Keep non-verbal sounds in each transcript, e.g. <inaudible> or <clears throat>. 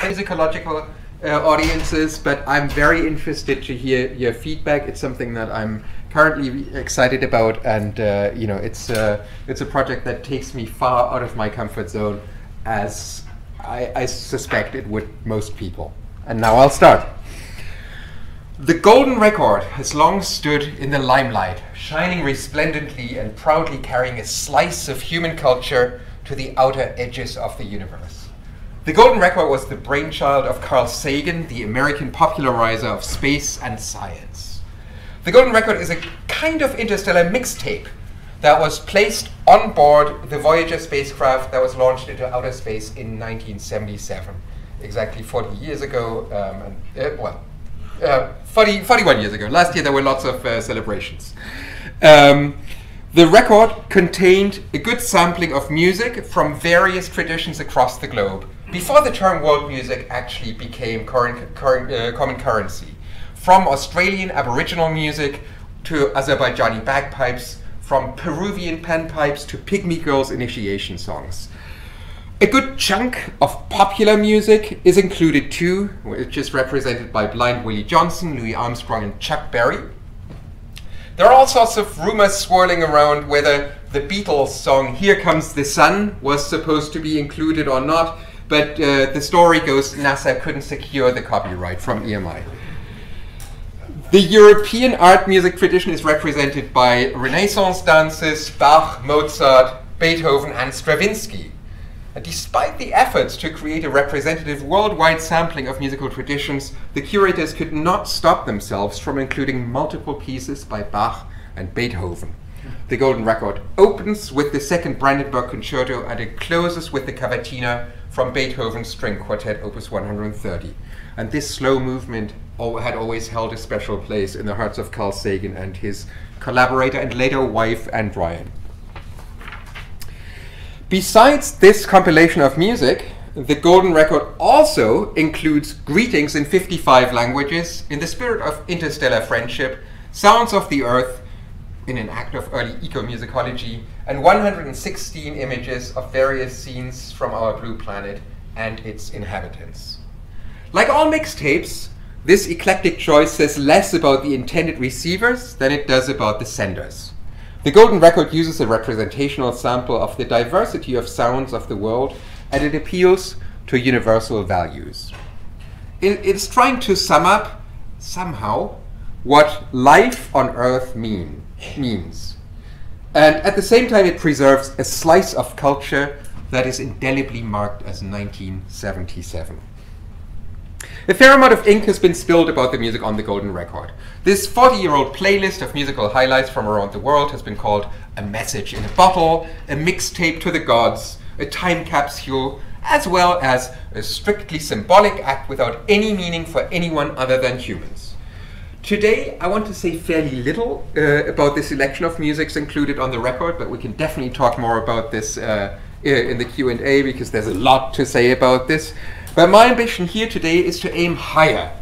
musicological uh, audiences, but I'm very interested to hear your feedback. It's something that I'm currently excited about, and uh, you know, it's uh, it's a project that takes me far out of my comfort zone, as I, I suspect it would most people. And now I'll start. The golden record has long stood in the limelight, shining resplendently and proudly carrying a slice of human culture to the outer edges of the universe. The golden record was the brainchild of Carl Sagan, the American popularizer of space and science. The golden record is a kind of interstellar mixtape that was placed on board the Voyager spacecraft that was launched into outer space in 1977, exactly 40 years ago, um, and, uh, well, uh, 40, 41 years ago. Last year there were lots of uh, celebrations. Um, the record contained a good sampling of music from various traditions across the globe before the term world music actually became current, current, uh, common currency. From Australian Aboriginal music to Azerbaijani bagpipes, from Peruvian panpipes to Pygmy Girls initiation songs. A good chunk of popular music is included too, which is represented by Blind Willie Johnson, Louis Armstrong, and Chuck Berry. There are all sorts of rumors swirling around whether the Beatles song Here Comes the Sun was supposed to be included or not, but uh, the story goes NASA couldn't secure the copyright from EMI. The European art music tradition is represented by Renaissance dances, Bach, Mozart, Beethoven, and Stravinsky. And despite the efforts to create a representative worldwide sampling of musical traditions, the curators could not stop themselves from including multiple pieces by Bach and Beethoven. The Golden Record opens with the second Brandenburg Concerto and it closes with the Cavatina from Beethoven's String Quartet, Opus 130. And this slow movement had always held a special place in the hearts of Carl Sagan and his collaborator and later wife, Ann Druyan. Besides this compilation of music, the Golden Record also includes greetings in 55 languages in the spirit of interstellar friendship, sounds of the earth in an act of early ecomusicology, and 116 images of various scenes from our blue planet and its inhabitants. Like all mixtapes, this eclectic choice says less about the intended receivers than it does about the senders. The Golden Record uses a representational sample of the diversity of sounds of the world and it appeals to universal values. It, it's trying to sum up, somehow, what life on Earth mean, means. And at the same time, it preserves a slice of culture that is indelibly marked as 1977. A fair amount of ink has been spilled about the music on the Golden Record. This 40 year old playlist of musical highlights from around the world has been called a message in a bottle, a mixtape to the gods, a time capsule, as well as a strictly symbolic act without any meaning for anyone other than humans. Today, I want to say fairly little uh, about the selection of musics included on the record, but we can definitely talk more about this uh, in the Q&A because there's a lot to say about this. But my ambition here today is to aim higher.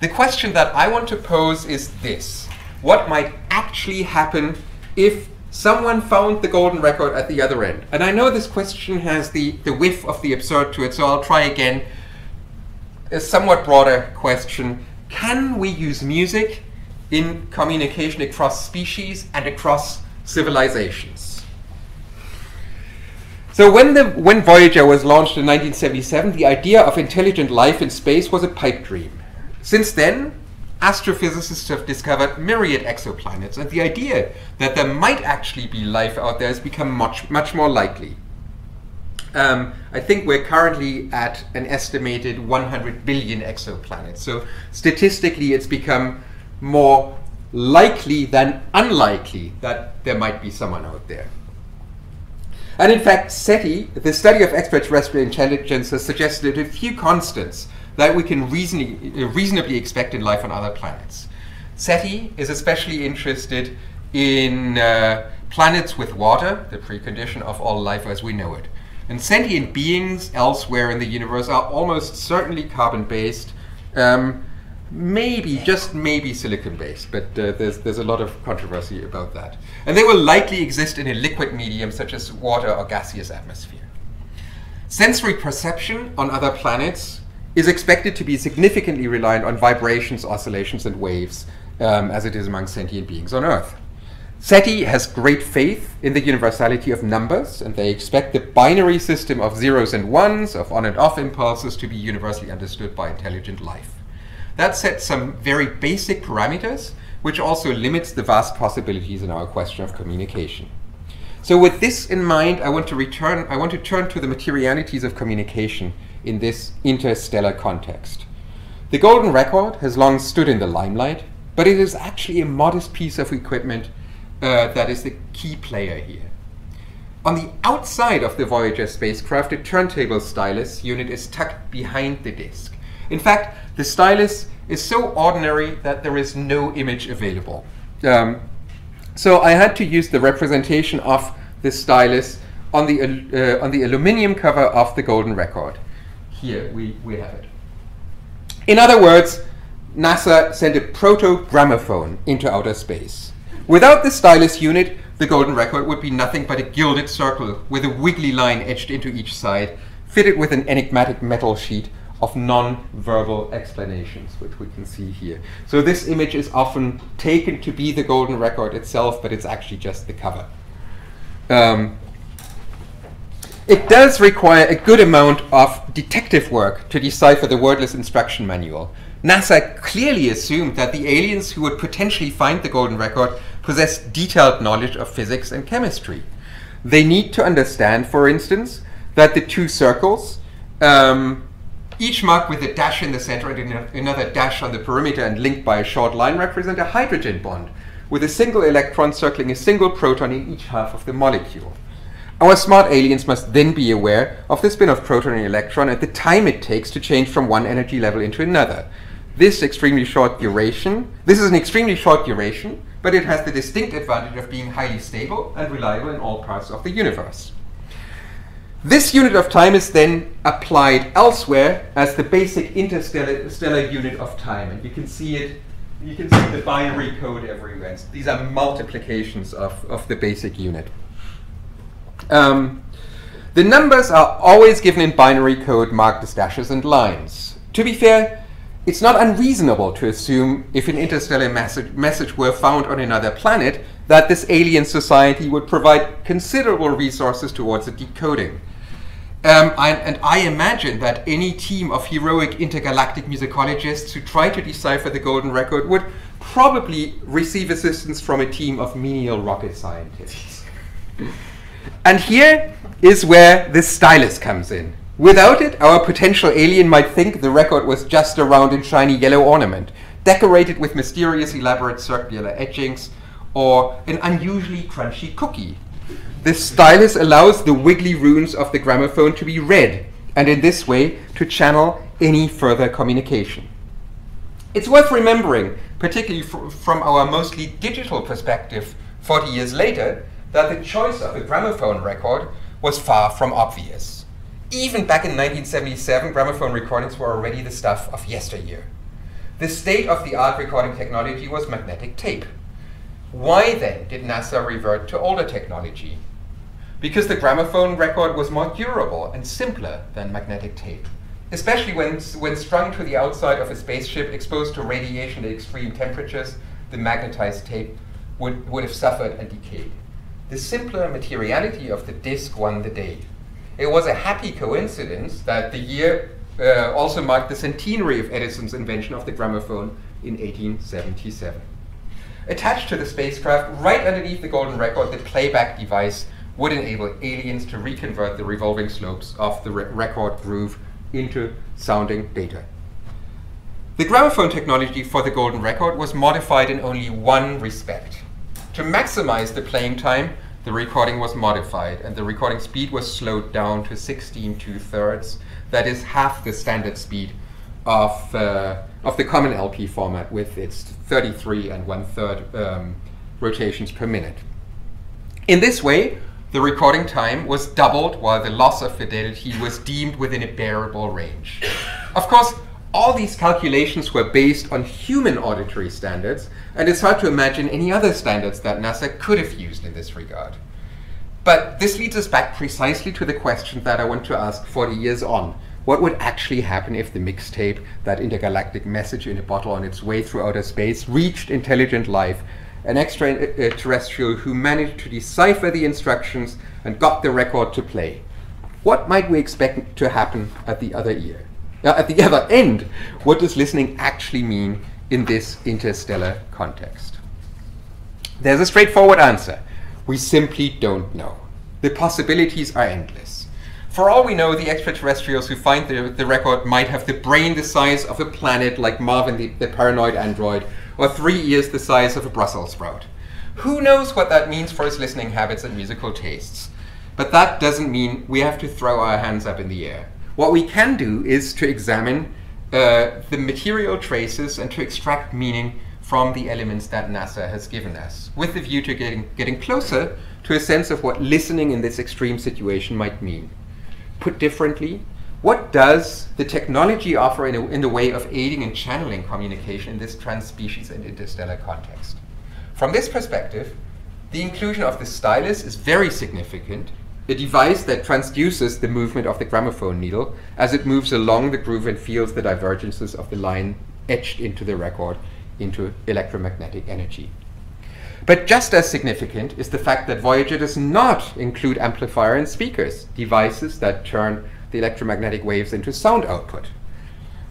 The question that I want to pose is this. What might actually happen if someone found the golden record at the other end? And I know this question has the, the whiff of the absurd to it, so I'll try again. A somewhat broader question. Can we use music in communication across species and across civilizations? So when, the, when Voyager was launched in 1977, the idea of intelligent life in space was a pipe dream. Since then, astrophysicists have discovered myriad exoplanets, and the idea that there might actually be life out there has become much, much more likely. Um, I think we're currently at an estimated 100 billion exoplanets. So statistically, it's become more likely than unlikely that there might be someone out there. And in fact, SETI, the study of extraterrestrial intelligence, has suggested a few constants that we can reasonably, reasonably expect in life on other planets. SETI is especially interested in uh, planets with water, the precondition of all life as we know it. And sentient beings elsewhere in the universe are almost certainly carbon based. Um, maybe, just maybe silicon based, but uh, there's, there's a lot of controversy about that. And they will likely exist in a liquid medium such as water or gaseous atmosphere. Sensory perception on other planets is expected to be significantly reliant on vibrations, oscillations, and waves, um, as it is among sentient beings on Earth. SETI has great faith in the universality of numbers, and they expect the binary system of zeros and ones, of on and off impulses, to be universally understood by intelligent life. That sets some very basic parameters, which also limits the vast possibilities in our question of communication. So with this in mind, I want to return, I want to turn to the materialities of communication in this interstellar context. The golden record has long stood in the limelight, but it is actually a modest piece of equipment uh, that is the key player here. On the outside of the Voyager spacecraft, a turntable stylus unit is tucked behind the disk. In fact, the stylus is so ordinary that there is no image available. Um, so I had to use the representation of the stylus on the, uh, on the aluminium cover of the Golden Record. Here we, we have it. In other words, NASA sent a proto-gramophone into outer space. Without the stylus unit, the Golden Record would be nothing but a gilded circle with a wiggly line etched into each side, fitted with an enigmatic metal sheet of non-verbal explanations, which we can see here. So this image is often taken to be the Golden Record itself, but it's actually just the cover. Um, it does require a good amount of detective work to decipher the wordless instruction manual. NASA clearly assumed that the aliens who would potentially find the Golden Record possessed detailed knowledge of physics and chemistry. They need to understand, for instance, that the two circles um, each marked with a dash in the center and another dash on the perimeter and linked by a short line represent a hydrogen bond, with a single electron circling a single proton in each half of the molecule. Our smart aliens must then be aware of the spin of proton and electron and the time it takes to change from one energy level into another. This extremely short duration, this is an extremely short duration, but it has the distinct advantage of being highly stable and reliable in all parts of the universe. This unit of time is then applied elsewhere as the basic interstellar unit of time. And you can see it, you can see the binary code everywhere. These are multiplications of, of the basic unit. Um, the numbers are always given in binary code marked as dashes and lines. To be fair, it's not unreasonable to assume if an interstellar message, message were found on another planet that this alien society would provide considerable resources towards the decoding. Um, I, and I imagine that any team of heroic intergalactic musicologists who try to decipher the golden record would probably receive assistance from a team of menial rocket scientists. <laughs> and here is where the stylus comes in. Without it, our potential alien might think the record was just a round and shiny yellow ornament, decorated with mysterious elaborate circular etchings, or an unusually crunchy cookie this stylus allows the wiggly runes of the gramophone to be read, and in this way to channel any further communication. It's worth remembering, particularly fr from our mostly digital perspective 40 years later, that the choice of a gramophone record was far from obvious. Even back in 1977, gramophone recordings were already the stuff of yesteryear. The state of the art recording technology was magnetic tape. Why then did NASA revert to older technology, because the gramophone record was more durable and simpler than magnetic tape, especially when, when strung to the outside of a spaceship exposed to radiation at extreme temperatures, the magnetized tape would, would have suffered and decayed. The simpler materiality of the disc won the day. It was a happy coincidence that the year uh, also marked the centenary of Edison's invention of the gramophone in 1877. Attached to the spacecraft, right underneath the golden record, the playback device would enable aliens to reconvert the revolving slopes of the re record groove into sounding data. The gramophone technology for the golden record was modified in only one respect. To maximize the playing time, the recording was modified and the recording speed was slowed down to 16 two thirds. That is half the standard speed of, uh, of the common LP format with its 33 and one third um, rotations per minute. In this way, the recording time was doubled while the loss of fidelity was deemed within a bearable range. Of course, all these calculations were based on human auditory standards, and it's hard to imagine any other standards that NASA could have used in this regard. But this leads us back precisely to the question that I want to ask 40 years on. what would actually happen if the mixtape, that intergalactic message in a bottle on its way through outer space, reached intelligent life, an extraterrestrial uh, uh, who managed to decipher the instructions and got the record to play? What might we expect to happen at the other ear? Uh, at the other end, what does listening actually mean in this interstellar context? There's a straightforward answer. We simply don't know. The possibilities are endless. For all we know, the extraterrestrials who find the, the record might have the brain the size of a planet like Marvin the, the paranoid android, or three ears the size of a Brussels sprout. Who knows what that means for his listening habits and musical tastes? But that doesn't mean we have to throw our hands up in the air. What we can do is to examine uh, the material traces and to extract meaning from the elements that NASA has given us, with the view to getting, getting closer to a sense of what listening in this extreme situation might mean. Put differently, what does the technology offer in, a, in the way of aiding and channeling communication in this trans-species and interstellar context? From this perspective, the inclusion of the stylus is very significant a device that transduces the movement of the gramophone needle as it moves along the groove and feels the divergences of the line etched into the record into electromagnetic energy. But just as significant is the fact that Voyager does not include amplifier and speakers, devices that turn the electromagnetic waves into sound output.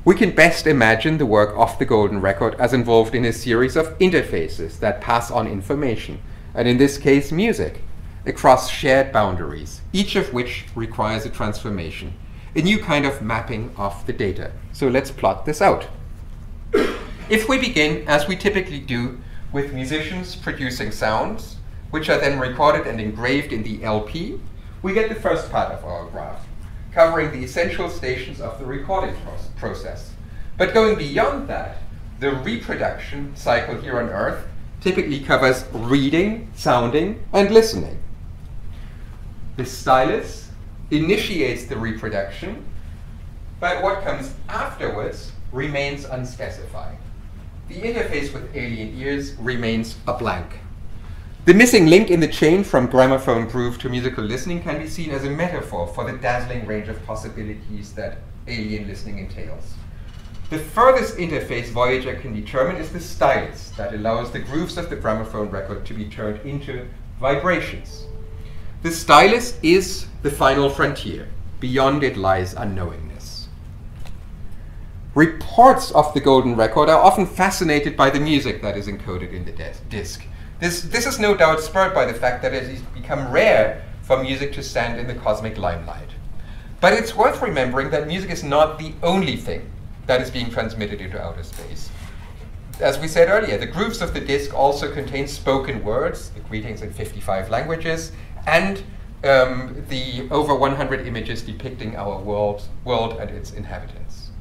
We can best imagine the work of the Golden Record as involved in a series of interfaces that pass on information, and in this case, music, across shared boundaries, each of which requires a transformation, a new kind of mapping of the data. So let's plot this out. if we begin, as we typically do, with musicians producing sounds, which are then recorded and engraved in the LP, we get the first part of our graph, covering the essential stations of the recording process. But going beyond that, the reproduction cycle here on Earth typically covers reading, sounding, and listening. The stylus initiates the reproduction, but what comes afterwards remains unspecified. The interface with alien ears remains a blank. The missing link in the chain from gramophone groove to musical listening can be seen as a metaphor for the dazzling range of possibilities that alien listening entails. The furthest interface Voyager can determine is the stylus that allows the grooves of the gramophone record to be turned into vibrations. The stylus is the final frontier. Beyond it lies unknowingness. Reports of the Golden Record are often fascinated by the music that is encoded in the disc. This, this is no doubt spurred by the fact that it has become rare for music to stand in the cosmic limelight. But it's worth remembering that music is not the only thing that is being transmitted into outer space. As we said earlier, the grooves of the disc also contain spoken words, the greetings in 55 languages, and um, the over 100 images depicting our world, world and its inhabitants.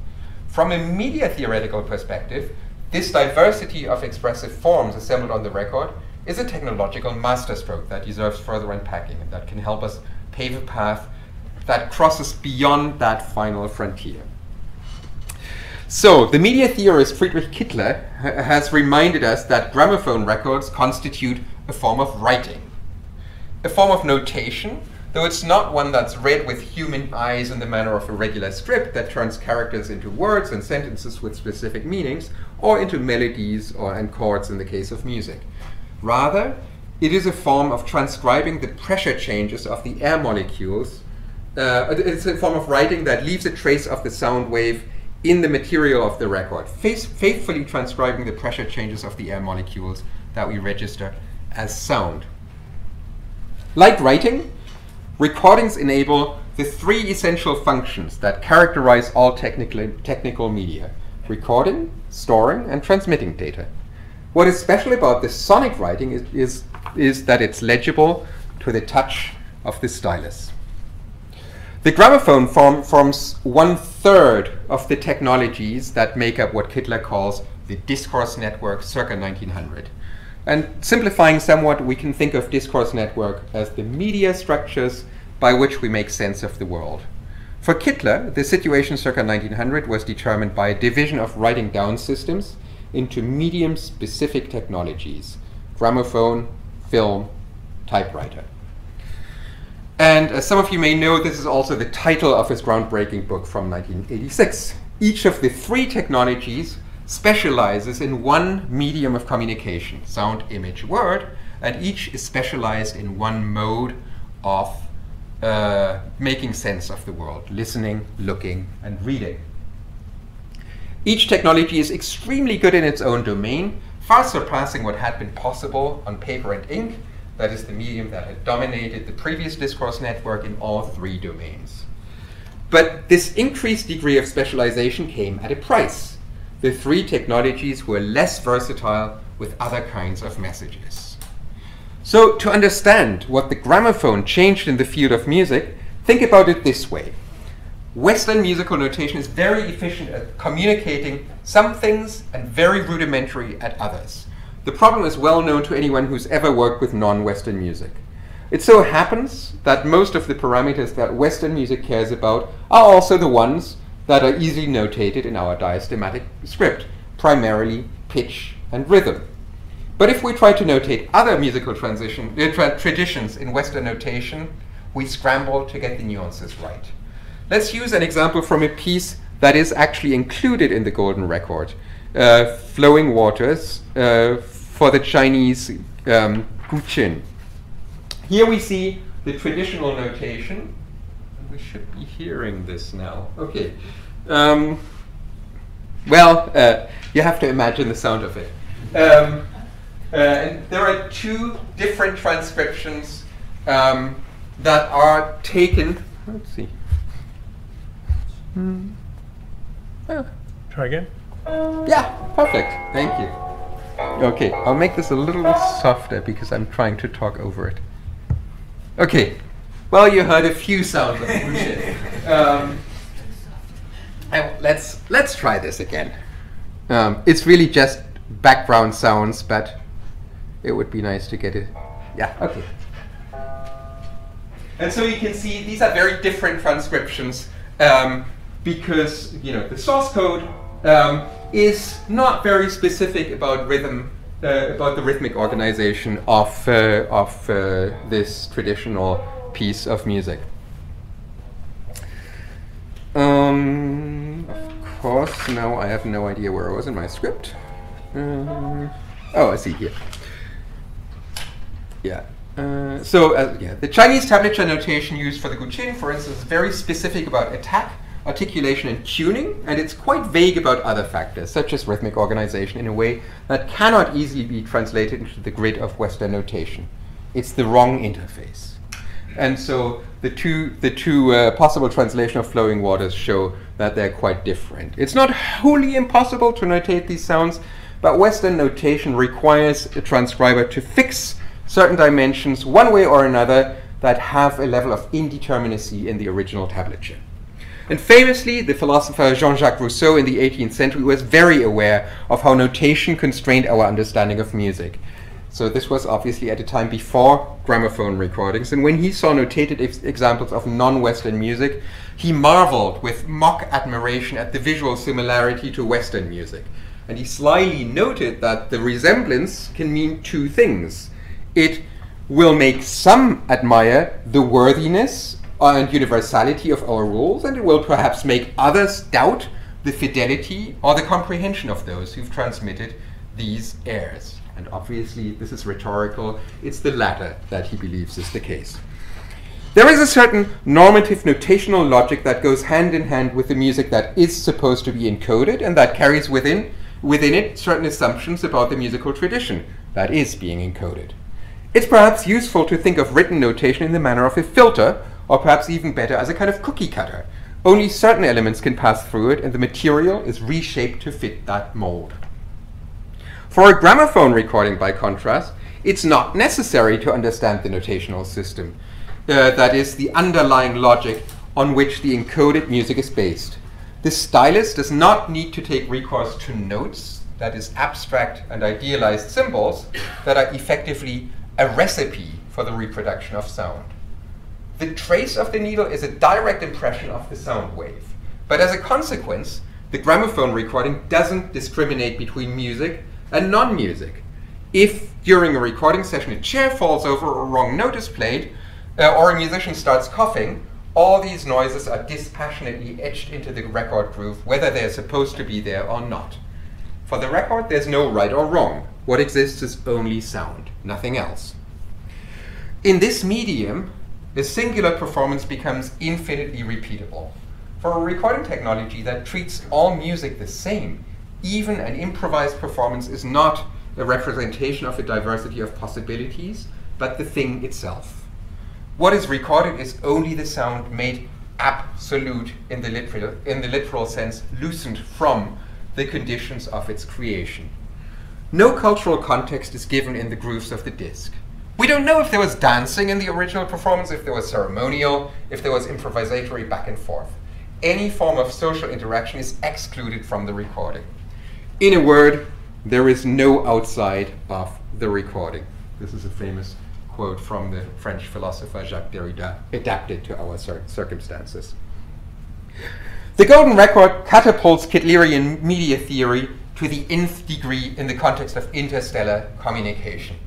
From a media theoretical perspective, this diversity of expressive forms assembled on the record is a technological masterstroke that deserves further unpacking and that can help us pave a path that crosses beyond that final frontier. So, the media theorist Friedrich Kittler has reminded us that gramophone records constitute a form of writing a form of notation, though it's not one that's read with human eyes in the manner of a regular script that turns characters into words and sentences with specific meanings, or into melodies or and chords in the case of music. Rather, it is a form of transcribing the pressure changes of the air molecules. Uh, it's a form of writing that leaves a trace of the sound wave in the material of the record, faithfully transcribing the pressure changes of the air molecules that we register as sound. Like writing, recordings enable the three essential functions that characterize all technical, technical media recording, storing, and transmitting data. What is special about this sonic writing is, is, is that it's legible to the touch of the stylus. The gramophone form, forms one third of the technologies that make up what Kittler calls the discourse network circa 1900. And simplifying somewhat, we can think of discourse network as the media structures by which we make sense of the world. For Kittler, the situation circa 1900 was determined by a division of writing down systems into medium-specific technologies, gramophone, film, typewriter. And as some of you may know, this is also the title of his groundbreaking book from 1986. Each of the three technologies specializes in one medium of communication sound, image, word and each is specialized in one mode of uh, making sense of the world listening, looking, and reading. Each technology is extremely good in its own domain, far surpassing what had been possible on paper and ink, that is the medium that had dominated the previous discourse network in all three domains. But this increased degree of specialization came at a price. The three technologies were less versatile with other kinds of messages. So, to understand what the gramophone changed in the field of music, think about it this way. Western musical notation is very efficient at communicating some things and very rudimentary at others. The problem is well known to anyone who's ever worked with non Western music. It so happens that most of the parameters that Western music cares about are also the ones that are easily notated in our diastematic script, primarily pitch and rhythm. But if we try to notate other musical transition, uh, tra traditions in Western notation, we scramble to get the nuances right. Let's use an example from a piece that is actually included in the Golden Record, uh, Flowing Waters, uh, for the Chinese um, Guqin. Here we see the traditional notation. We should be hearing this now. Okay. Um, well, uh, you have to imagine the sound of it. Um, uh, and there are two different transcriptions um, that are taken. Let's see. Hmm. Oh. Try again. Yeah, perfect. Thank you. Okay, I'll make this a little softer because I'm trying to talk over it. Okay, well, you heard a few sounds of bullshit. <laughs> um, let's let's try this again. Um, it's really just background sounds, but it would be nice to get it. Yeah. Okay. And so you can see these are very different transcriptions. Um, because you know the source code um, is not very specific about rhythm, uh, about the rhythmic organization of uh, of uh, this traditional piece of music. Um, of course, now I have no idea where I was in my script. Uh, oh, I see here. Yeah. Uh, so, uh, yeah, the Chinese tablature notation used for the Guqin, for instance, is very specific about attack articulation and tuning, and it's quite vague about other factors, such as rhythmic organization, in a way that cannot easily be translated into the grid of Western notation. It's the wrong interface. And so the two, the two uh, possible translation of flowing waters show that they're quite different. It's not wholly impossible to notate these sounds, but Western notation requires a transcriber to fix certain dimensions one way or another that have a level of indeterminacy in the original tablature. And famously, the philosopher Jean Jacques Rousseau in the 18th century was very aware of how notation constrained our understanding of music. So, this was obviously at a time before gramophone recordings. And when he saw notated ex examples of non Western music, he marveled with mock admiration at the visual similarity to Western music. And he slyly noted that the resemblance can mean two things. It will make some admire the worthiness and universality of our rules, and it will perhaps make others doubt the fidelity or the comprehension of those who've transmitted these airs. And obviously, this is rhetorical. It's the latter that he believes is the case. There is a certain normative notational logic that goes hand in hand with the music that is supposed to be encoded and that carries within, within it certain assumptions about the musical tradition that is being encoded. It's perhaps useful to think of written notation in the manner of a filter or perhaps even better, as a kind of cookie cutter. Only certain elements can pass through it, and the material is reshaped to fit that mold. For a gramophone recording, by contrast, it's not necessary to understand the notational system. Uh, that is, the underlying logic on which the encoded music is based. The stylus does not need to take recourse to notes, that is, abstract and idealized symbols, that are effectively a recipe for the reproduction of sound. The trace of the needle is a direct impression of the sound wave. But as a consequence, the gramophone recording doesn't discriminate between music and non music. If during a recording session a chair falls over or a wrong note is played, uh, or a musician starts coughing, all these noises are dispassionately etched into the record groove, whether they're supposed to be there or not. For the record, there's no right or wrong. What exists is only sound, nothing else. In this medium, a singular performance becomes infinitely repeatable. For a recording technology that treats all music the same, even an improvised performance is not a representation of a diversity of possibilities, but the thing itself. What is recorded is only the sound made absolute in the literal, in the literal sense, loosened from the conditions of its creation. No cultural context is given in the grooves of the disc. We don't know if there was dancing in the original performance, if there was ceremonial, if there was improvisatory back and forth. Any form of social interaction is excluded from the recording. In a word, there is no outside of the recording. This is a famous quote from the French philosopher Jacques Derrida, adapted to our cir- circumstances. The Golden Record catapults Kittlerian media theory to the nth degree in the context of interstellar communication.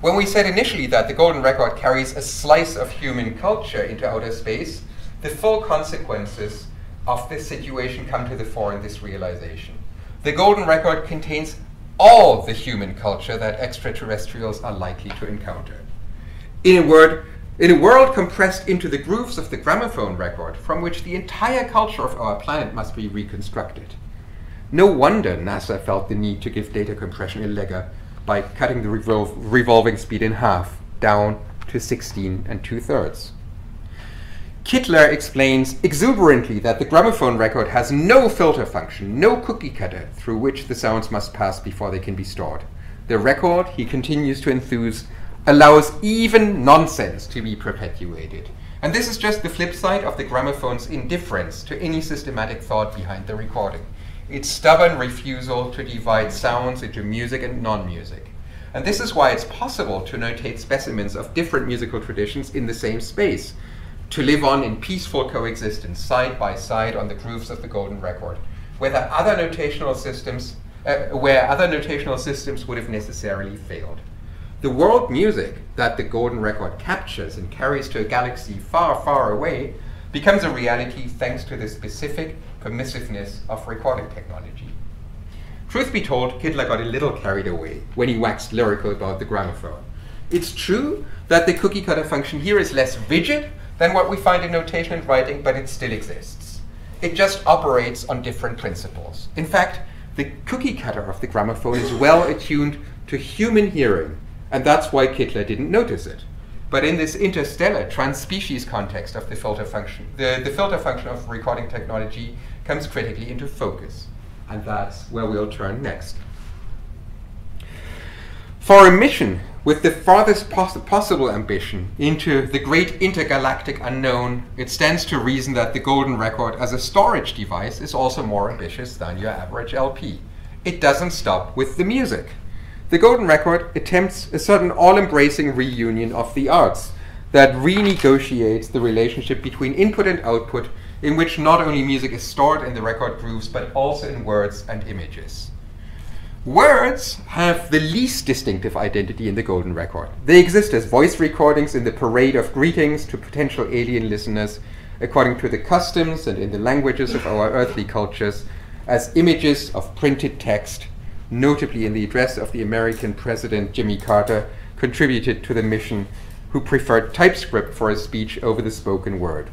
When we said initially that the Golden Record carries a slice of human culture into outer space, the full consequences of this situation come to the fore in this realization. The Golden Record contains all the human culture that extraterrestrials are likely to encounter. In a word, in a world compressed into the grooves of the gramophone record, from which the entire culture of our planet must be reconstructed. No wonder NASA felt the need to give data compression a leg up by cutting the revol- revolving speed in half, down to 16 and two thirds. Kittler explains exuberantly that the gramophone record has no filter function, no cookie cutter through which the sounds must pass before they can be stored. The record, he continues to enthuse, allows even nonsense to be perpetuated. And this is just the flip side of the gramophone's indifference to any systematic thought behind the recording. Its stubborn refusal to divide sounds into music and non music. And this is why it's possible to notate specimens of different musical traditions in the same space, to live on in peaceful coexistence side by side on the grooves of the golden record, where other notational systems, uh, where other notational systems would have necessarily failed. The world music that the golden record captures and carries to a galaxy far, far away becomes a reality thanks to the specific permissiveness of recording technology. Truth be told, Kittler got a little carried away when he waxed lyrical about the gramophone. It's true that the cookie cutter function here is less rigid than what we find in notation and writing, but it still exists. It just operates on different principles. In fact, the cookie cutter of the gramophone is well attuned to human hearing, and that's why Kittler didn't notice it. But in this interstellar trans-species context of the filter function, the, the filter function of recording technology comes critically into focus. And that's where we'll turn next. For a mission with the farthest poss- possible ambition into the great intergalactic unknown, it stands to reason that the Golden Record as a storage device is also more ambitious than your average LP. It doesn't stop with the music. The Golden Record attempts a certain all embracing reunion of the arts that renegotiates the relationship between input and output, in which not only music is stored in the record grooves, but also in words and images. Words have the least distinctive identity in the Golden Record. They exist as voice recordings in the parade of greetings to potential alien listeners, according to the customs and in the languages of our earthly cultures, as images of printed text notably in the address of the American President Jimmy Carter, contributed to the mission, who preferred typescript for his speech over the spoken word.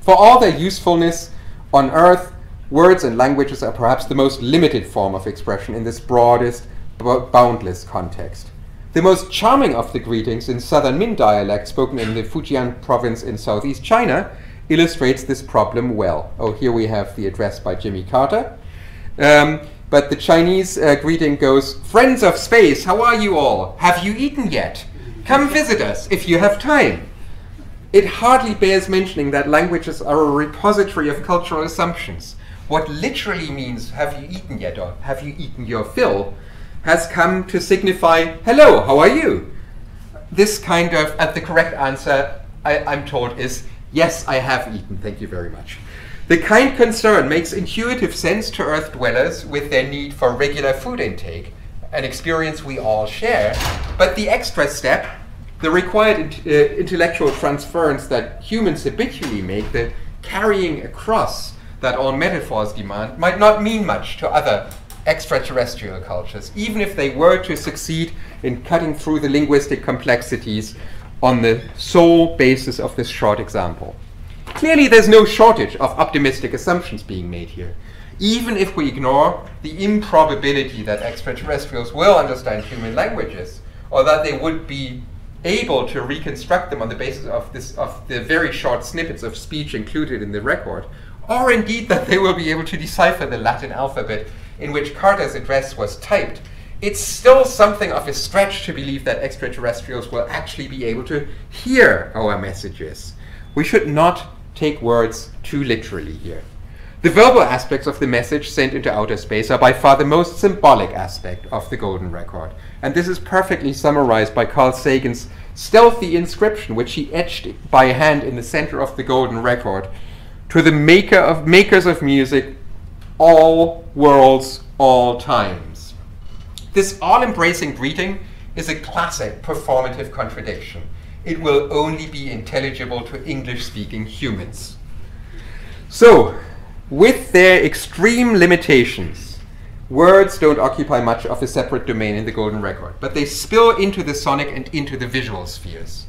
For all their usefulness on earth, words and languages are perhaps the most limited form of expression in this broadest, boundless context. The most charming of the greetings in Southern Min dialect spoken in the Fujian province in southeast China illustrates this problem well. Oh, here we have the address by Jimmy Carter. Um, but the Chinese uh, greeting goes, Friends of space, how are you all? Have you eaten yet? Come visit us if you have time. It hardly bears mentioning that languages are a repository of cultural assumptions. What literally means, have you eaten yet, or have you eaten your fill, has come to signify, hello, how are you? This kind of, and the correct answer, I, I'm told, is, yes, I have eaten, thank you very much. The kind concern makes intuitive sense to Earth dwellers with their need for regular food intake, an experience we all share. But the extra step, the required uh, intellectual transference that humans habitually make, the carrying across that all metaphors demand, might not mean much to other extraterrestrial cultures, even if they were to succeed in cutting through the linguistic complexities on the sole basis of this short example. Clearly, there's no shortage of optimistic assumptions being made here. Even if we ignore the improbability that extraterrestrials will understand human languages, or that they would be able to reconstruct them on the basis of this of the very short snippets of speech included in the record, or indeed that they will be able to decipher the Latin alphabet in which Carter's address was typed, it's still something of a stretch to believe that extraterrestrials will actually be able to hear our messages. We should not take words too literally here. The verbal aspects of the message sent into outer space are by far the most symbolic aspect of the Golden Record. And this is perfectly summarized by Carl Sagan's stealthy inscription, which he etched by hand in the center of the Golden Record to the maker of makers of music, all worlds, all times. This all embracing greeting is a classic performative contradiction. It will only be intelligible to English speaking humans. So, with their extreme limitations, words don't occupy much of a separate domain in the Golden Record, but they spill into the sonic and into the visual spheres.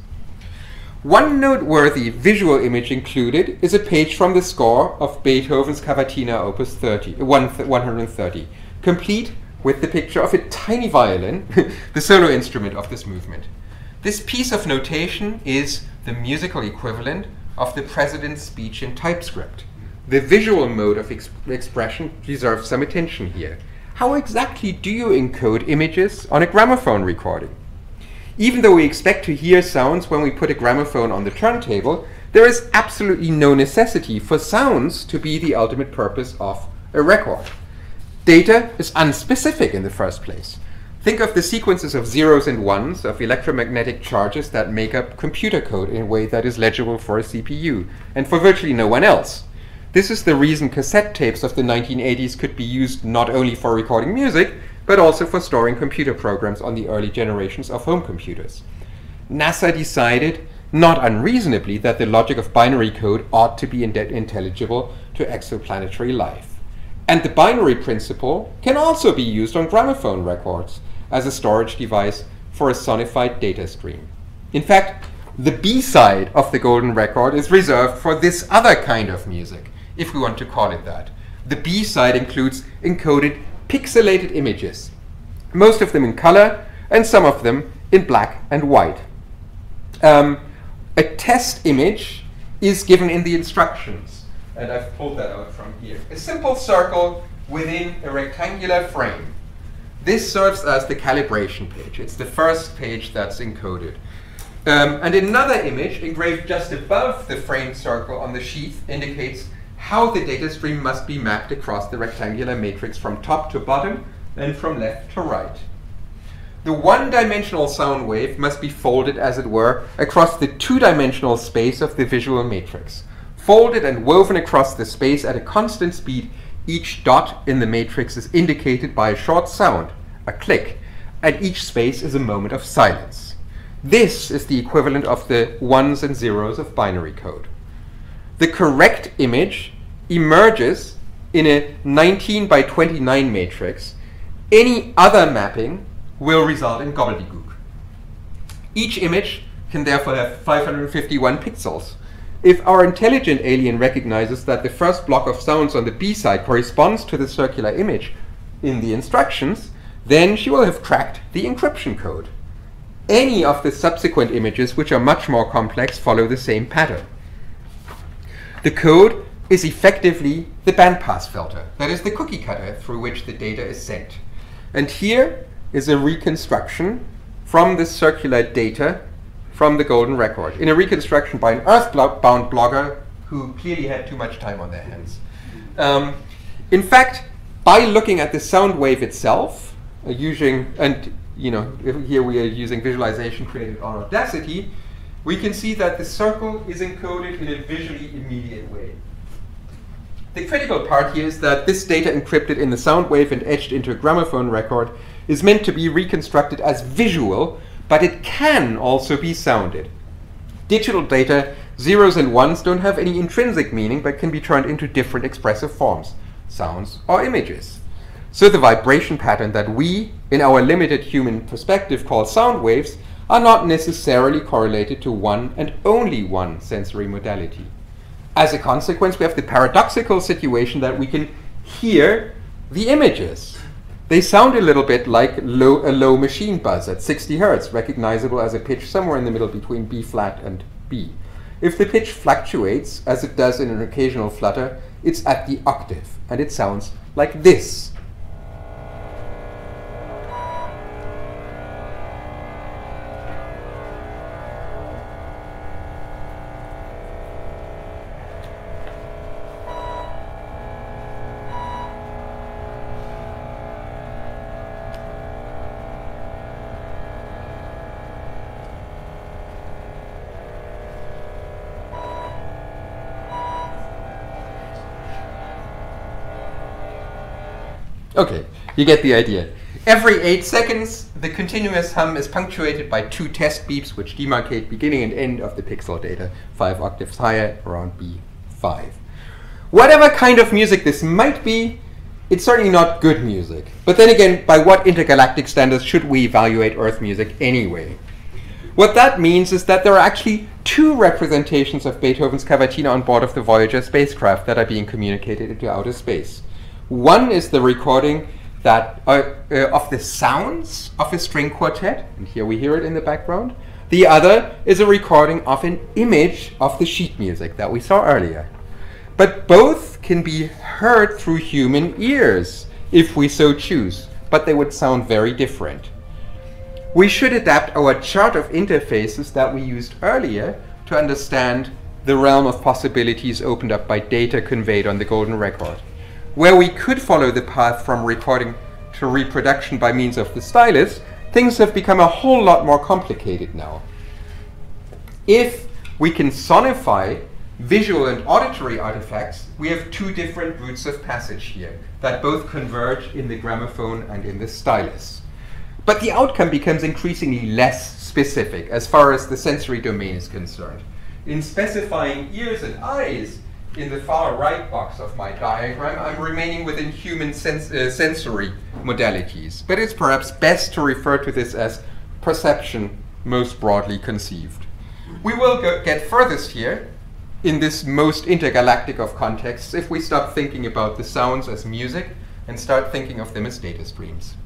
One noteworthy visual image included is a page from the score of Beethoven's Cavatina Opus 30, uh, 130, complete with the picture of a tiny violin, <laughs> the solo instrument of this movement. This piece of notation is the musical equivalent of the president's speech in typescript. The visual mode of ex expression deserves some attention here. How exactly do you encode images on a gramophone recording? Even though we expect to hear sounds when we put a gramophone on the turntable, there is absolutely no necessity for sounds to be the ultimate purpose of a record. Data is unspecific in the first place. Think of the sequences of zeros and ones of electromagnetic charges that make up computer code in a way that is legible for a CPU, and for virtually no one else. This is the reason cassette tapes of the 1980s could be used not only for recording music, but also for storing computer programs on the early generations of home computers. NASA decided, not unreasonably, that the logic of binary code ought to be intelligible to exoplanetary life. And the binary principle can also be used on gramophone records as a storage device for a sonified data stream. In fact, the B side of the golden record is reserved for this other kind of music, if we want to call it that. The B side includes encoded pixelated images, most of them in color and some of them in black and white. Um, a test image is given in the instructions, and I've pulled that out from here. A simple circle within a rectangular frame. This serves as the calibration page. It's the first page that's encoded. Um, and another image engraved just above the framed circle on the sheath indicates how the data stream must be mapped across the rectangular matrix from top to bottom and from left to right. The one-dimensional sound wave must be folded, as it were, across the two-dimensional space of the visual matrix. Folded and woven across the space at a constant speed, each dot in the matrix is indicated by a short sound, a click, and each space is a moment of silence. This is the equivalent of the ones and zeros of binary code. The correct image emerges in a 19 by 29 matrix, any other mapping will result in gobbledygook. Each image can therefore have 551 pixels. If our intelligent alien recognizes that the first block of sounds on the B side corresponds to the circular image in the instructions, then she will have cracked the encryption code. Any of the subsequent images, which are much more complex, follow the same pattern. The code is effectively the bandpass filter, that is the cookie cutter through which the data is sent. And here is a reconstruction from this circular data from the golden record, in a reconstruction by an earthbound blogger who clearly had too much time on their hands. Um, in fact, by looking at the sound wave itself, uh, using, and you know, here we are using visualization created on Audacity, we can see that the circle is encoded in a visually immediate way. The critical part here is that this data encrypted in the sound wave and etched into a gramophone record is meant to be reconstructed as visual but it can also be sounded. Digital data, zeros and ones, don't have any intrinsic meaning but can be turned into different expressive forms, sounds or images. So the vibration pattern that we, in our limited human perspective, call sound waves are not necessarily correlated to one and only one sensory modality. As a consequence, we have the paradoxical situation that we can hear the images. They sound a little bit like low, a low machine buzz at 60 hertz, recognizable as a pitch somewhere in the middle between B flat and B. If the pitch fluctuates, as it does in an occasional flutter, it's at the octave, and it sounds like this. Okay, you get the idea. Every 8 seconds, the continuous hum is punctuated by two test beeps which demarcate beginning and end of the pixel data, 5 octaves higher, around B5. Whatever kind of music this might be, it's certainly not good music. But then again, by what intergalactic standards should we evaluate Earth music anyway? What that means is that there are actually two representations of Beethoven's Cavatina on board of the Voyager spacecraft that are being communicated into outer space. One is the recording that uh, uh, of the sounds of a string quartet, and here we hear it in the background. The other is a recording of an image of the sheet music that we saw earlier. But both can be heard through human ears if we so choose, but they would sound very different. We should adapt our chart of interfaces that we used earlier to understand the realm of possibilities opened up by data conveyed on the golden record. Where we could follow the path from recording to reproduction by means of the stylus, things have become a whole lot more complicated now. If we can sonify visual and auditory artifacts, we have two different routes of passage here that both converge in the gramophone and in the stylus. But the outcome becomes increasingly less specific as far as the sensory domain is concerned. In specifying ears and eyes, in the far right box of my diagram, I'm remaining within human sens uh, sensory modalities. But it's perhaps best to refer to this as perception most broadly conceived. We will get furthest here in this most intergalactic of contexts if we stop thinking about the sounds as music and start thinking of them as data streams.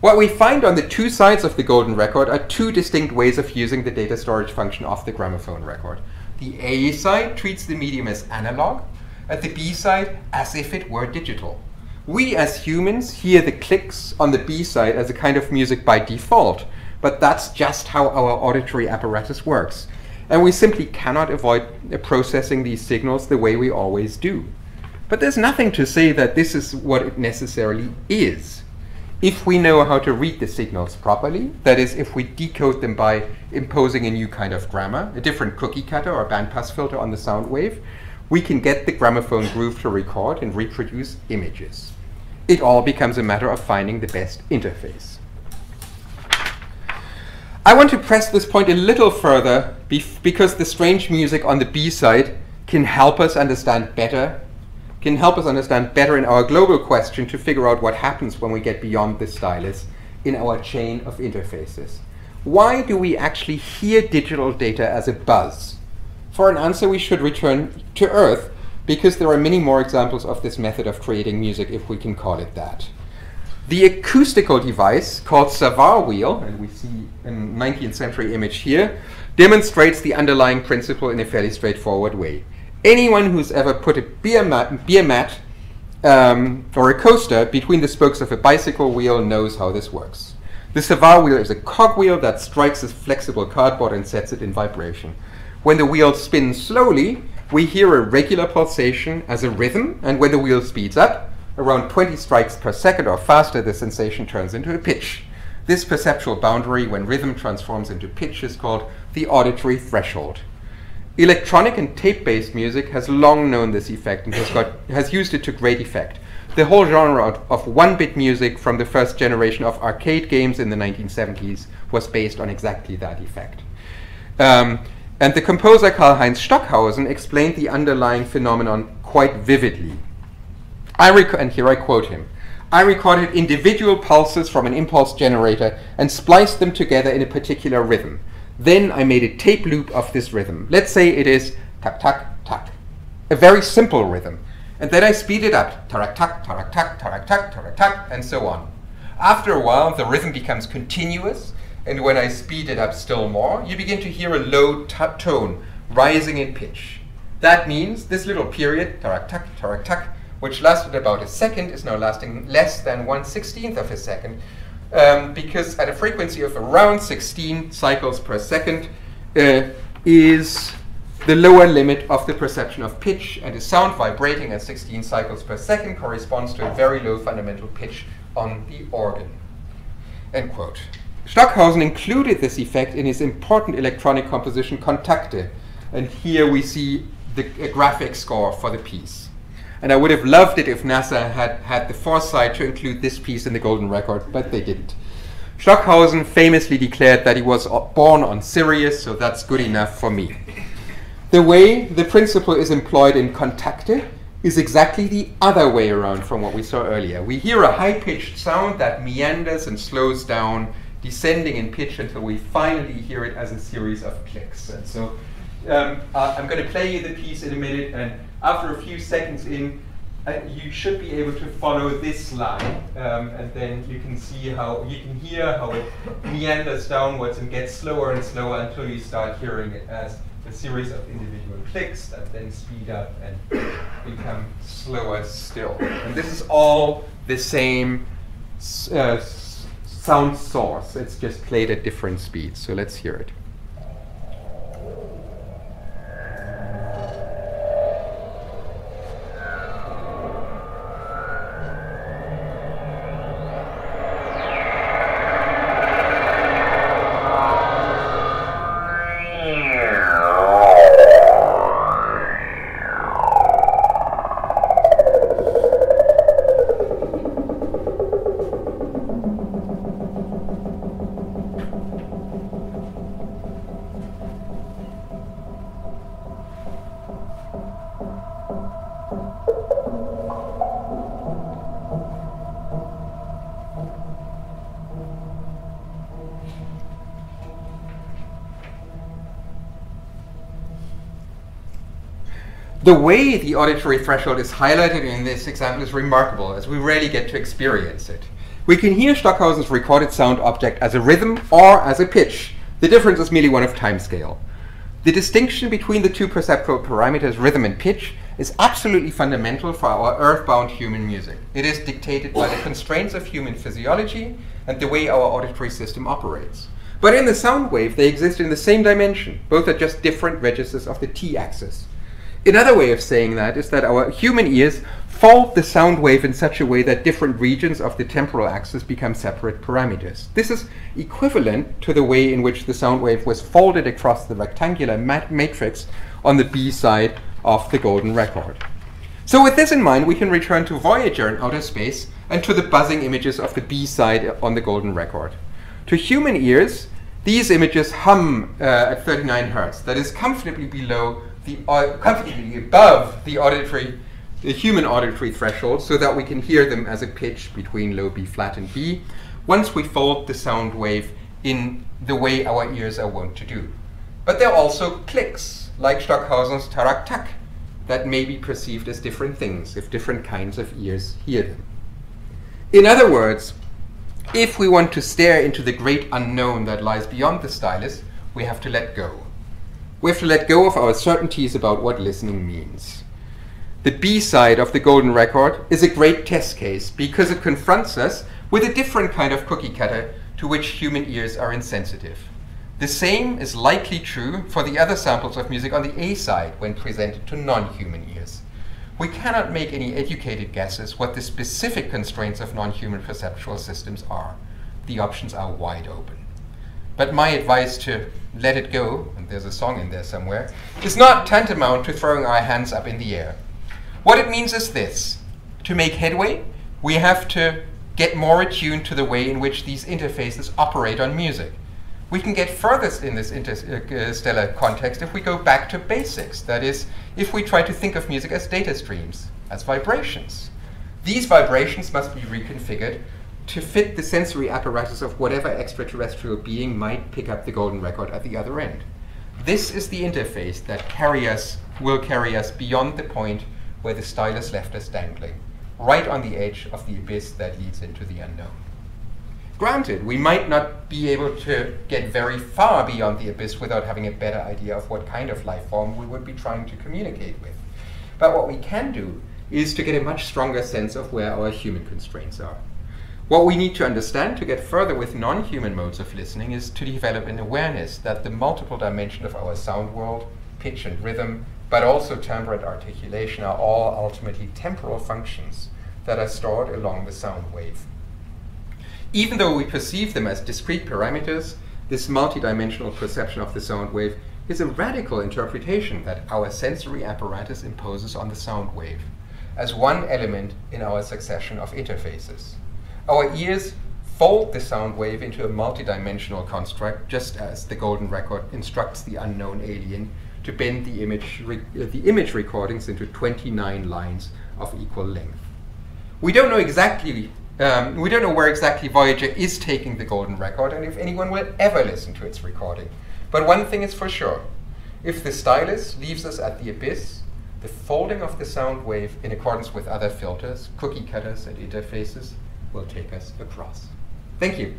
What we find on the two sides of the golden record are two distinct ways of using the data storage function of the gramophone record. The A side treats the medium as analog, and the B side as if it were digital. We as humans hear the clicks on the B side as a kind of music by default, but that's just how our auditory apparatus works. And we simply cannot avoid processing these signals the way we always do. But there's nothing to say that this is what it necessarily is if we know how to read the signals properly, that is, if we decode them by imposing a new kind of grammar, a different cookie cutter or bandpass filter on the sound wave, we can get the gramophone groove to record and reproduce images. It all becomes a matter of finding the best interface. I want to press this point a little further because the strange music on the B side can help us understand better can help us understand better in our global question to figure out what happens when we get beyond the stylus in our chain of interfaces. Why do we actually hear digital data as a buzz? For an answer, we should return to Earth because there are many more examples of this method of creating music, if we can call it that. The acoustical device called Savart wheel, and we see a 19th century image here, demonstrates the underlying principle in a fairly straightforward way anyone who's ever put a beer mat, beer mat um, or a coaster between the spokes of a bicycle wheel knows how this works. The Savart wheel is a cogwheel that strikes a flexible cardboard and sets it in vibration. When the wheel spins slowly, we hear a regular pulsation as a rhythm, and when the wheel speeds up, around 20 strikes per second or faster, the sensation turns into a pitch. This perceptual boundary, when rhythm transforms into pitch, is called the auditory threshold. Electronic and tape-based music has long known this effect and has, got, has used it to great effect. the whole genre of, of one-bit music from the first generation of arcade games in the 1970s was based on exactly that effect. Um, and the composer Karlheinz Stockhausen explained the underlying phenomenon quite vividly. I and here I quote him. I recorded individual pulses from an impulse generator and spliced them together in a particular rhythm. Then I made a tape loop of this rhythm. Let's say it is tak tak tak. A very simple rhythm. And then I speed it up. Tarak tak, tarak tak, tarak tak, tarak tak, and so on. After a while, the rhythm becomes continuous, and when I speed it up still more, you begin to hear a low tone rising in pitch. That means this little period, tarak tak, tarak tak, which lasted about a second, is now lasting less than one sixteenth of a second, um, because at a frequency of around 16 cycles per second uh, is the lower limit of the perception of pitch, and a sound vibrating at 16 cycles per second corresponds to a very low fundamental pitch on the organ. End quote. Stockhausen included this effect in his important electronic composition Kontakte, and here we see the graphic score for the piece. And I would have loved it if NASA had had the foresight to include this piece in the Golden Record, but they didn't. Stockhausen famously declared that he was uh, born on Sirius, so that's good enough for me. The way the principle is employed in Kontakte is exactly the other way around from what we saw earlier. We hear a high pitched sound that meanders and slows down, descending in pitch until we finally hear it as a series of clicks. And so um, uh, I'm going to play you the piece in a minute, and after a few seconds in, uh, you should be able to follow this line, um, and then you can see how you can hear how it meanders downwards and gets slower and slower until you start hearing it as a series of individual clicks that then speed up and become slower still. And this is all the same uh, sound source. It's just played at different speeds. So let's hear it. The way the auditory threshold is highlighted in this example is remarkable, as we rarely get to experience it. We can hear Stockhausen's recorded sound object as a rhythm or as a pitch. The difference is merely one of time scale. The distinction between the two perceptual parameters, rhythm and pitch, is absolutely fundamental for our earthbound human music. It is dictated by the constraints of human physiology and the way our auditory system operates. But in the sound wave, they exist in the same dimension, both are just different registers of the t axis. Another way of saying that is that our human ears fold the sound wave in such a way that different regions of the temporal axis become separate parameters. This is equivalent to the way in which the sound wave was folded across the rectangular mat- matrix on the B side of the golden record. So, with this in mind, we can return to Voyager in outer space and to the buzzing images of the B side on the golden record. To human ears, these images hum uh, at 39 hertz, that is comfortably below the comfortably above the auditory, the human auditory threshold, so that we can hear them as a pitch between low B flat and B. Once we fold the sound wave in the way our ears are wont to do. But there are also clicks, like Stockhausen's tarak tak, that may be perceived as different things if different kinds of ears hear them. In other words, if we want to stare into the great unknown that lies beyond the stylus, we have to let go. We have to let go of our certainties about what listening means. The B side of the Golden Record is a great test case because it confronts us with a different kind of cookie cutter to which human ears are insensitive. The same is likely true for the other samples of music on the A side when presented to non human ears. We cannot make any educated guesses what the specific constraints of non human perceptual systems are. The options are wide open. But my advice to let it go, and there's a song in there somewhere, is not tantamount to throwing our hands up in the air. What it means is this To make headway, we have to get more attuned to the way in which these interfaces operate on music. We can get furthest in this interstellar uh, uh, context if we go back to basics. That is, if we try to think of music as data streams, as vibrations. These vibrations must be reconfigured to fit the sensory apparatus of whatever extraterrestrial being might pick up the golden record at the other end. This is the interface that carry us, will carry us beyond the point where the stylus left us dangling, right on the edge of the abyss that leads into the unknown. Granted, we might not be able to get very far beyond the abyss without having a better idea of what kind of life form we would be trying to communicate with. But what we can do is to get a much stronger sense of where our human constraints are. What we need to understand to get further with non human modes of listening is to develop an awareness that the multiple dimensions of our sound world, pitch and rhythm, but also timbre and articulation are all ultimately temporal functions that are stored along the sound wave. Even though we perceive them as discrete parameters, this multidimensional perception of the sound wave is a radical interpretation that our sensory apparatus imposes on the sound wave as one element in our succession of interfaces. Our ears fold the sound wave into a multidimensional construct, just as the golden record instructs the unknown alien to bend the image, uh, the image recordings into 29 lines of equal length. We don't know exactly, um, we don't know where exactly Voyager is taking the golden record and if anyone will ever listen to its recording. But one thing is for sure. If the stylus leaves us at the abyss, the folding of the sound wave in accordance with other filters, cookie cutters, and interfaces will take us across. Thank you.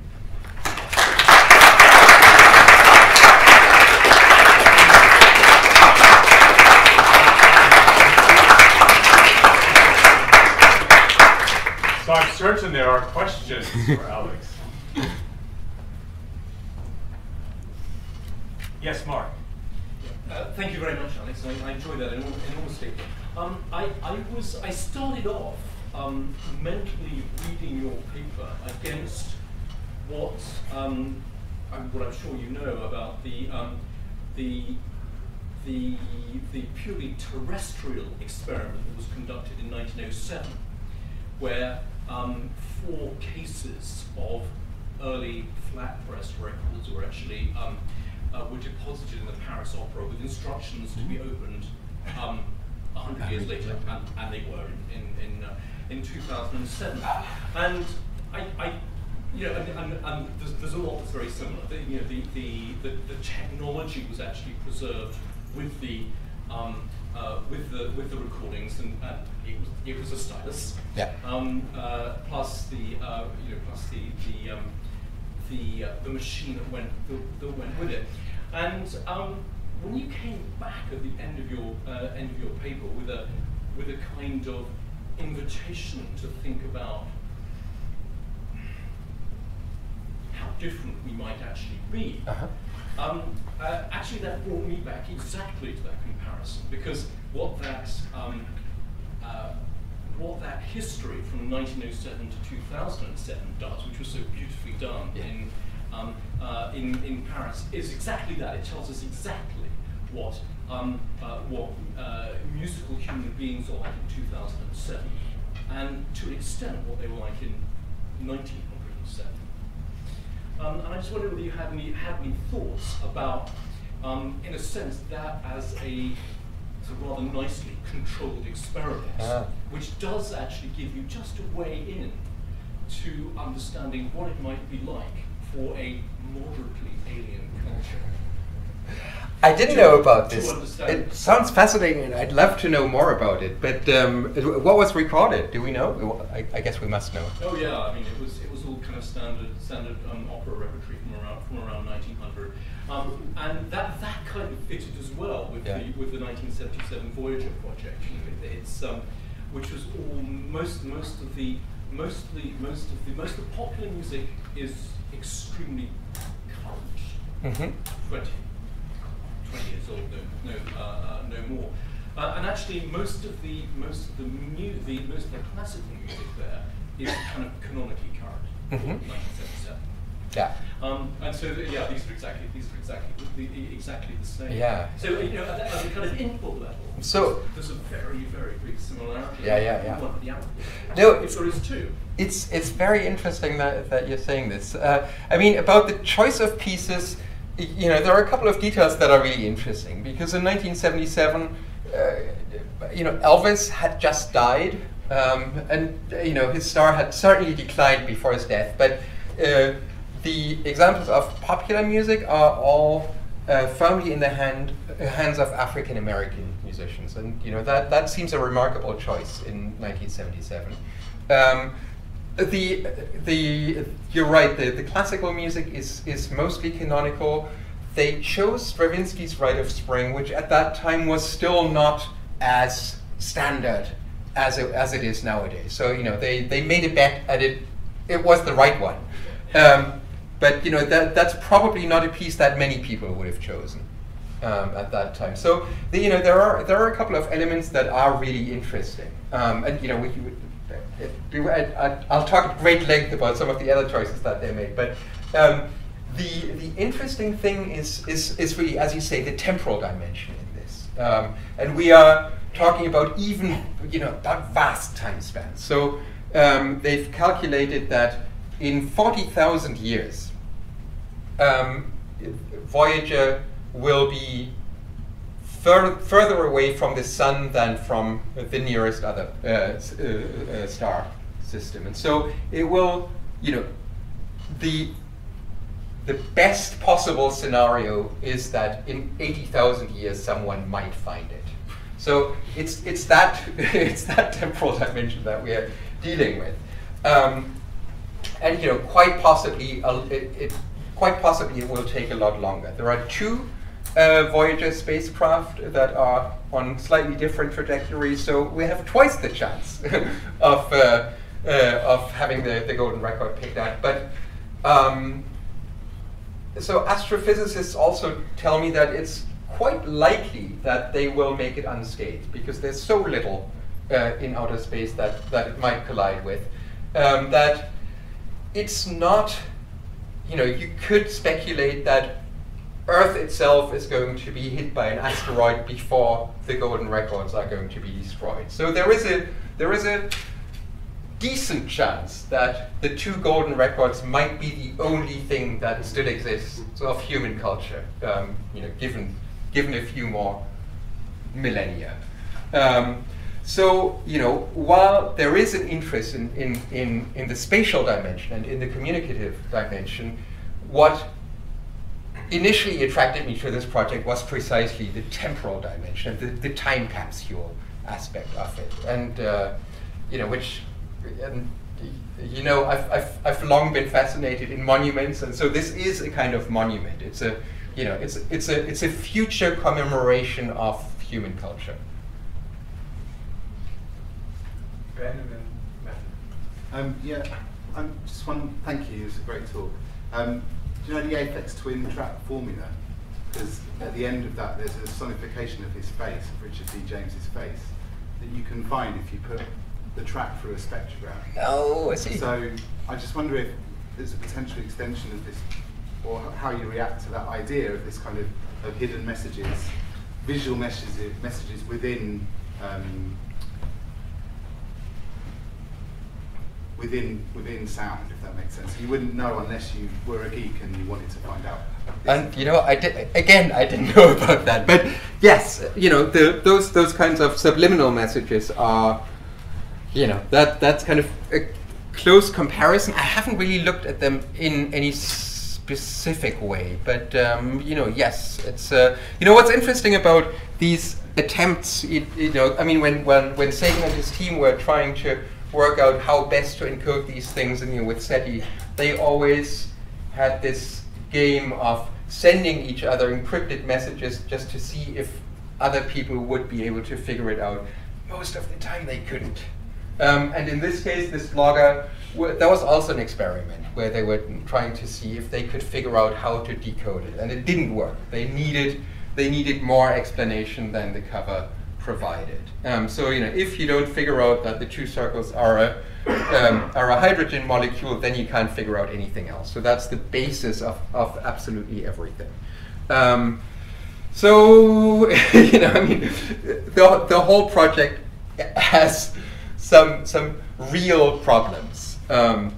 So I'm certain there are questions for Alex. Yes, Mark. Uh, thank you very much, Alex. I, I enjoyed that enormously. Um, I, I was I started off um, mentally reading your paper against what um, what I'm sure you know about the um, the the the purely terrestrial experiment that was conducted in 1907, where um, four cases of early flat press records were actually um, uh, were deposited in the Paris Opera with instructions to be opened um, 100 years later, and, and they were in, in, in uh, in 2007. And I, I you know, and, and, and there's, there's, a lot that's very similar. The, you know, the, the, the, the technology was actually preserved with the um, uh, with the with the recordings, and, and it was it was a stylus. Yeah. Um, uh, plus the uh, you know plus the the um, the uh, the machine that went that, that, went with it, and um, when you came back at the end of your uh, end of your paper with a with a kind of invitation to think about how different we might actually be. Uh-huh. Um, uh, actually, that brought me back exactly to that comparison because what that um, uh, what that history from 1907 to 2007 does, which was so beautifully done yeah. in, um, uh, in in Paris, is exactly that. It tells us exactly what um, uh, what uh, musical human beings are like in 2007, and to an extent what they were like in 1907. Um, and I just wondered whether you had any, had any thoughts about, um, in a sense, that as a sort of rather nicely controlled experiment, ah. which does actually give you just a way in to understanding what it might be like for a moderately alien culture <laughs> I didn't know about this. It sounds fascinating, and I'd love to know more about it. But um, what was recorded? Do we know? I, I, guess we must know. Oh yeah, I mean it was it was all kind of standard standard um, opera repertory from around from around 1900, um, and that that kind of fitted as well with yeah. the with the 1977 Voyager project. it's um, which was all most most of the mostly most of the most of the popular music is extremely current. Mm-hmm. 20 20 years old, no, no, uh, no more. Uh, and actually, most of the most of the, mu- the most of the classical music there is kind of canonically current, mm-hmm. 1977. Yeah. Um, and so th- yeah, these are exactly these are exactly the, the, exactly the same. Yeah. So you know, at, at a kind of input level, So- there's a very very big similarity. Yeah, yeah, yeah. One of the output. No, it's- there is two. It's it's very interesting that, that you're saying this. Uh, I mean, about the choice of pieces, you know, there are a couple of details that are really interesting because in 1977, uh, you know, Elvis had just died, um, and uh, you know his star had certainly declined before his death. But uh, the examples of popular music are all uh, firmly in the hand hands of African American musicians, and you know that that seems a remarkable choice in 1977. Um, the the you're right. The, the classical music is is mostly canonical. They chose Stravinsky's Rite of Spring, which at that time was still not as standard as it, as it is nowadays. So you know they, they made a bet at it. It was the right one. Um, but you know that that's probably not a piece that many people would have chosen um, at that time. So the, you know there are there are a couple of elements that are really interesting, um, and you know we- I, I, I'll talk at great length about some of the other choices that they made. But um, the the interesting thing is is is really, as you say, the temporal dimension in this, um, and we are talking about even you know about vast time spans. So um, they've calculated that in forty thousand years, um, Voyager will be fur- further away from the sun than from the nearest other uh, uh, uh, star system, and so it will, you know, the the best possible scenario is that in eighty thousand years someone might find it. So it's it's that <laughs> it's that temporal dimension that we are dealing with. Um, and you know, quite possibly, uh, it, it, quite possibly, it will take a lot longer. There are two uh, Voyager spacecraft that are on slightly different trajectories, so we have twice the chance <laughs> of uh, uh, of having the, the golden record picked out. But um, so astrophysicists also tell me that it's quite likely that they will make it unscathed because there's so little uh, in outer space that, that it might collide with. Um, that it's not, you know, you could speculate that Earth itself is going to be hit by an asteroid before the golden records are going to be destroyed. So there is a there is a decent chance that the two golden records might be the only thing that still exists of human culture, um, you know, given given a few more millennia. Um, so, you know, while there is an interest in, in, in, in the spatial dimension and in the communicative dimension, what initially attracted me to this project was precisely the temporal dimension, the, the time capsule aspect of it. And, uh, you know, which, and, you know, I've, I've, I've long been fascinated in monuments, and so this is a kind of monument. It's a, you know, it's, it's, a, it's a future commemoration of human culture. Ben and Matthew. Um, yeah, um, just one. Thank you. It was a great talk. Um, do you know the Aphex Twin track formula? Because at the end of that, there's a sonification of his face, of Richard D. James's face, that you can find if you put the track through a spectrogram. Oh, I see. So I just wonder if there's a potential extension of this, or how you react to that idea of this kind of, of hidden messages, visual messages, messages within um, within within sound, if that makes sense. You wouldn't know unless you were a geek and you wanted to find out. And you know, I did again. I didn't <laughs> know about that, but yes, you know, the, those those kinds of subliminal messages are, you know, that that's kind of a close comparison. I haven't really looked at them in any specific way, but um, you know, yes, it's uh, you know what's interesting about these attempts. You, you know, I mean, when when when Sagan and his team were trying to work out how best to encode these things, and you with SETI, they always had this game of sending each other encrypted messages just to see if other people would be able to figure it out. Most of the time they couldn't. Um, and in this case, this blogger, w- that was also an experiment where they were trying to see if they could figure out how to decode it, and it didn't work. They needed they needed more explanation than the cover provided. Um, so you know, if you don't figure out that the two circles are a um, are a hydrogen molecule, then you can't figure out anything else. So that's the basis of, of absolutely everything. Um, so <laughs> you know, I mean, the the whole project has some some real problems. Um,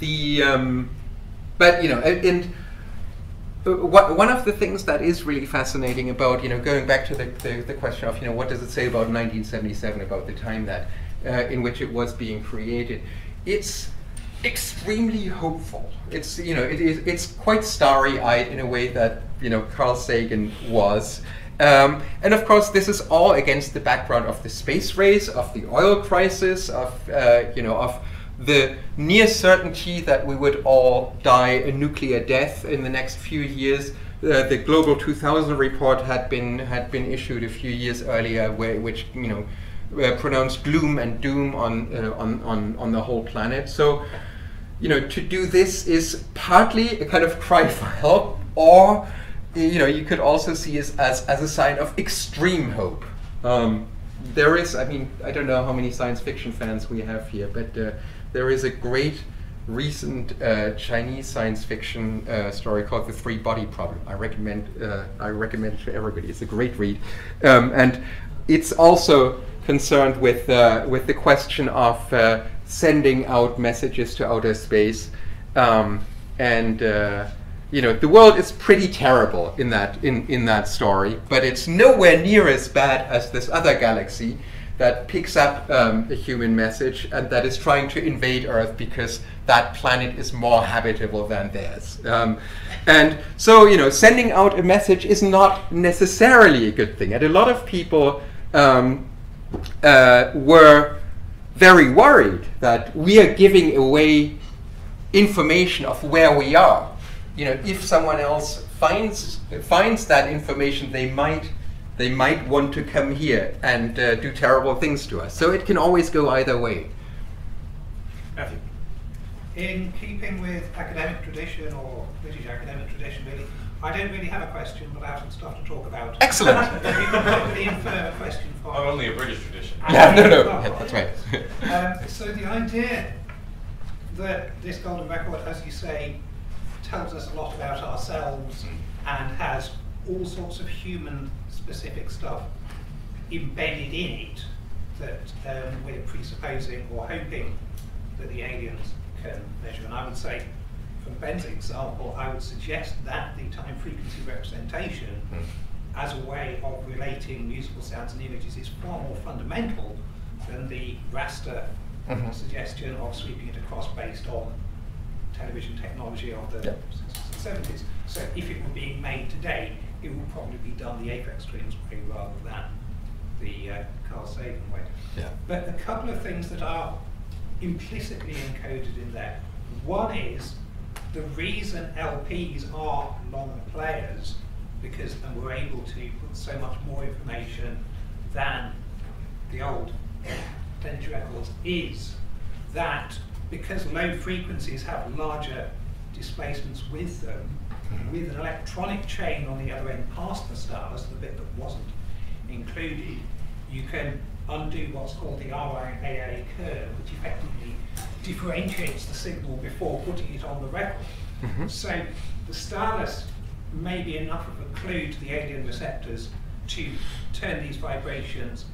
the um, but you know, and, and one of the things that is really fascinating about you know going back to the, the, the, question of you know what does it say about 1977 about the time that uh, in which it was being created it's extremely hopeful. It's you know it is it's quite starry-eyed in a way that you know Carl Sagan was. Um, and of course this is all against the background of the space race of the oil crisis of uh, you know of the near certainty that we would all die a nuclear death in the next few years. Uh, the Global 2000 report had been had been issued a few years earlier, where, which you know uh, pronounced gloom and doom on, uh, on on on the whole planet. So, you know, to do this is partly a kind of cry for help, or you know, you could also see it as as a sign of extreme hope. Um, there is, I mean, I don't know how many science fiction fans we have here, but uh, there is a great recent uh, Chinese science fiction uh, story called The Three Body Problem. I recommend uh, I recommend it to everybody. It's a great read, um, and it's also concerned with uh, with the question of uh, sending out messages to outer space, um, and uh, you know the world is pretty terrible in that in in that story, but it's nowhere near as bad as this other galaxy that picks up um, a human message and that is trying to invade Earth because that planet is more habitable than theirs. Um, and so, you know, sending out a message is not necessarily a good thing. And a lot of people um, uh, were very worried that we are giving away information of where we are. You know, if someone else finds finds that information, they might they might want to come here and uh, do terrible things to us. So it can always go either way. Matthew. In keeping with academic tradition or British academic tradition, really, I don't really have a question, but I have some stuff to talk about. Excellent. <laughs> if you can probably infer question for I'm only a British tradition. <laughs> Yeah, no, no, yeah, that's right. <laughs> um, so the idea that this golden record, as you say, tells us a lot about ourselves and has all sorts of human specific stuff embedded in it that um, we're presupposing or hoping that the aliens can measure. And I would say, from Ben's example, I would suggest that the time frequency representation mm. as a way of relating musical sounds and images is far more fundamental than the raster mm -hmm. suggestion of sweeping it across based on television technology of the yep. 60s and 70s. So if it were being made today, it will probably be done the Aphex Twins way rather than the uh, Carl Sagan way. Yeah. But a couple of things that are implicitly encoded in there. One is the reason LPs are longer players because and we're able to put so much more information than the old 10 records is that because low frequencies have larger displacements with them, with an electronic chain on the other end past the stars, the bit that wasn't included, you can undo what's called the RIAA curve, which effectively differentiates the signal before putting it on the record. Mm -hmm. So the stylus may be enough of a clue to the alien receptors to turn these vibrations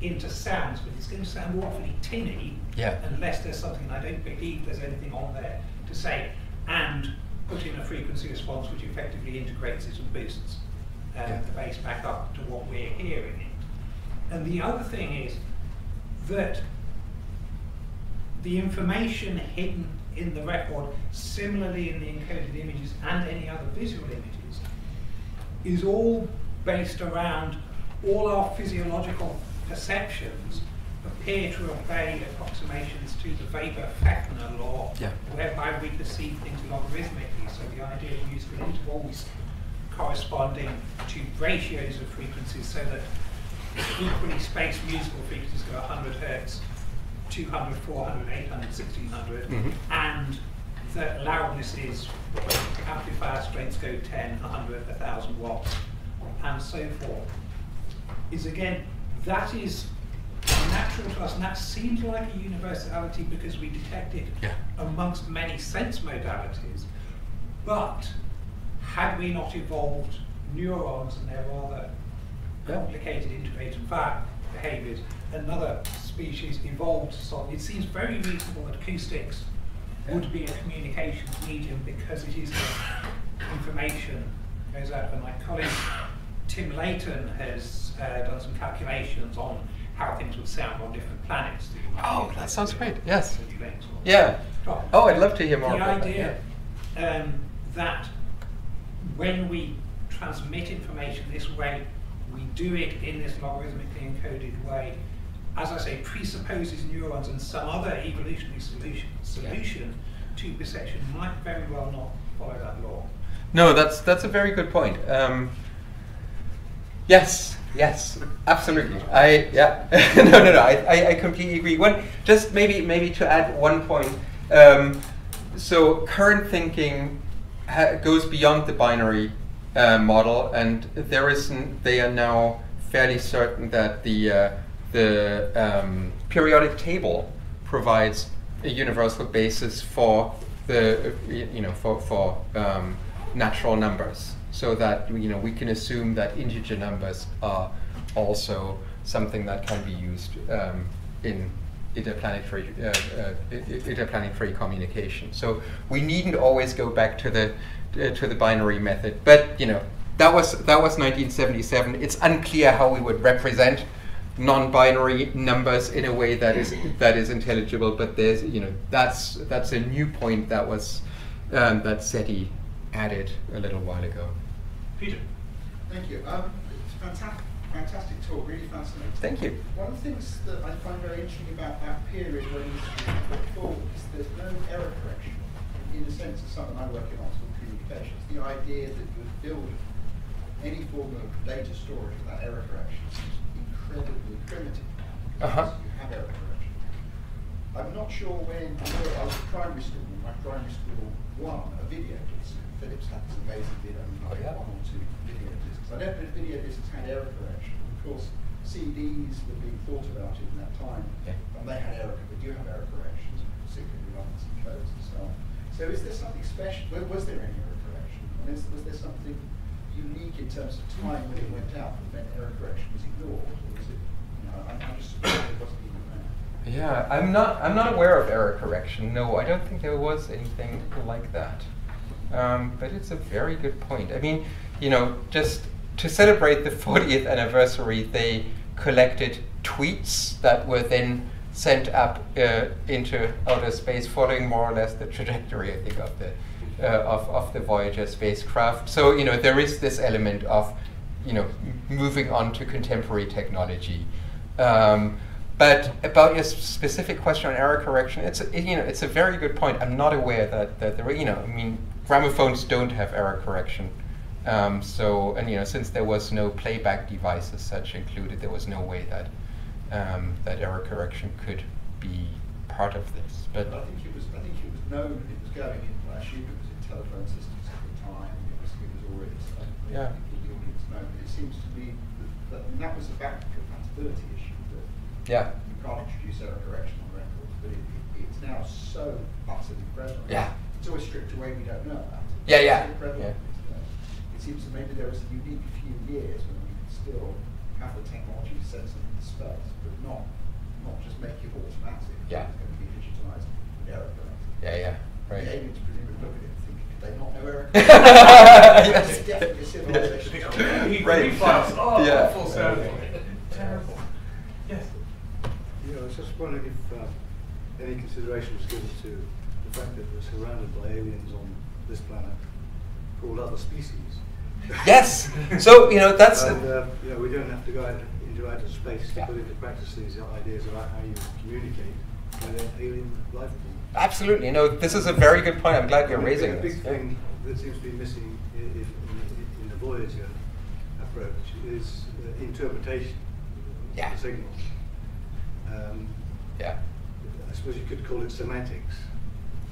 into sounds, but it's going to sound awfully tinny yeah. unless there's something, I don't believe there's anything on there to say, and put in a frequency response which effectively integrates it and boosts um, yeah. the bass back up to what we're hearing. it. And the other thing is that the information hidden in the record, similarly in the encoded images and any other visual images, is all based around all our physiological perceptions appear to obey approximations to the Weber-Fechner law, yeah. whereby we perceive things logarithmically. The idea of musical intervals corresponding to ratios of frequencies so that equally spaced musical frequencies go 100 hertz, 200, 400, 800, 1600, mm -hmm. and that loudnesses, amplifier strengths go 10, 100, 1000 watts, and so forth. is again, that is natural to us, and that seems like a universality because we detect it Yeah. amongst many sense modalities. But had we not evolved neurons and their rather Yeah. complicated integrated behaviors, another species evolved so it seems very reasonable that acoustics would be a communications medium because it is information goes out. And my colleague Tim Leighton has uh, done some calculations on how things would sound on different planets. that Oh, that sounds great. Yes. Yeah. Oh, I'd love to hear more The about that, idea um, that when we transmit information this way, we do it in this logarithmically encoded way, as I say, presupposes neurons and some other evolutionary solution, solution to perception might very well not follow that law. No, that's that's a very good point. Um, yes, yes, absolutely. I yeah, <laughs> no, no, no. I, I, I completely agree. One, just maybe maybe to add one point. Um, so current thinking ha- goes beyond the binary uh, model, and there is they are now fairly certain that the uh, the um, periodic table provides a universal basis for the you know for for um, natural numbers, so that you know we can assume that integer numbers are also something that can be used um, in interplanetary uh, uh, i- i- interplanetary communication. So we needn't always go back to the uh, to the binary method, but you know that was that was 1977. It's unclear how we would represent non-binary numbers in a way that is that is intelligible. But there's you know that's that's a new point that was um, that SETI added a little while ago. Peter. Thank you. Um, it's fantastic, fantastic talk, really fascinating. Thank you. One of the things that I find very interesting about that period when this was forward is there's no error correction. In the sense of something I work in Oxford Communications, the idea that you would build any form of data storage without error correction is incredibly primitive. because Uh-huh. You have error correction. I'm not sure when I was at primary school, my primary school won a video disc. Philips had this amazing video, Oh, yeah. one or two video discs. I don't know if video discs had error correction. Of course, CDs were being thought about in that time, Yeah. and they had error, they do have error corrections, particularly lines and codes and so on. So is there something special, was there any error correction? And is, was there something unique in terms of time when it went out that meant error correction was ignored? Or was it, you know, I'm, I'm just surprised it wasn't even there. Yeah, I'm not. I'm not aware of error correction. No, I don't think there was anything like that. Um, but it's a very good point. I mean, you know, just to celebrate the <laughs> 40th anniversary, they collected tweets that were then sent up uh, into outer space, following more or less the trajectory, I think, of the uh, of, of the Voyager spacecraft. So you know, there is this element of you know moving on to contemporary technology. Um, but about your specific question on error correction, it's a, you know it's a very good point. I'm not aware that that there you know I mean gramophones don't have error correction. Um, so and you know since there was no playback device as such included, there was no way that um, that error correction could be part of this. But I think it was, I think it was known it was going in, I assume it was in telephone systems at the time, it was, it was already, so Yeah. the audience know, but it seems to me that, that, that was a back compatibility issue, that yeah, you can't introduce error correction on records, but it, it, it's now so utterly prevalent. Yeah. It's always stripped away, we don't know about it. Yeah, yeah, so yeah. Today. It seems that maybe there was a unique few years when we could still have the technology to send something to space, but not, not just make it automatic. Yeah. It's going to be digitized and error corrected. yeah, yeah, The right. aliens presumably look at it and think, did they not know error It's <laughs> definitely a civilization. <laughs> He Right. refiles. Oh, Yeah. awful sounding. Terrible. Yes. Yeah, I was just wondering if uh, any consideration was given to the fact that we're surrounded by aliens on this planet called other species. Yes. So you know that's. and, uh, you know, we don't have to go out into outer space Yeah. to put into practice these ideas about how you communicate with an alien life form. Absolutely. No, this is a very good point. I'm glad you're mean, raising a this. big Yeah. thing that seems to be missing in, in, in, the Voyager approach is uh, interpretation Yeah. of the signals. Um, Yeah. I suppose you could call it semantics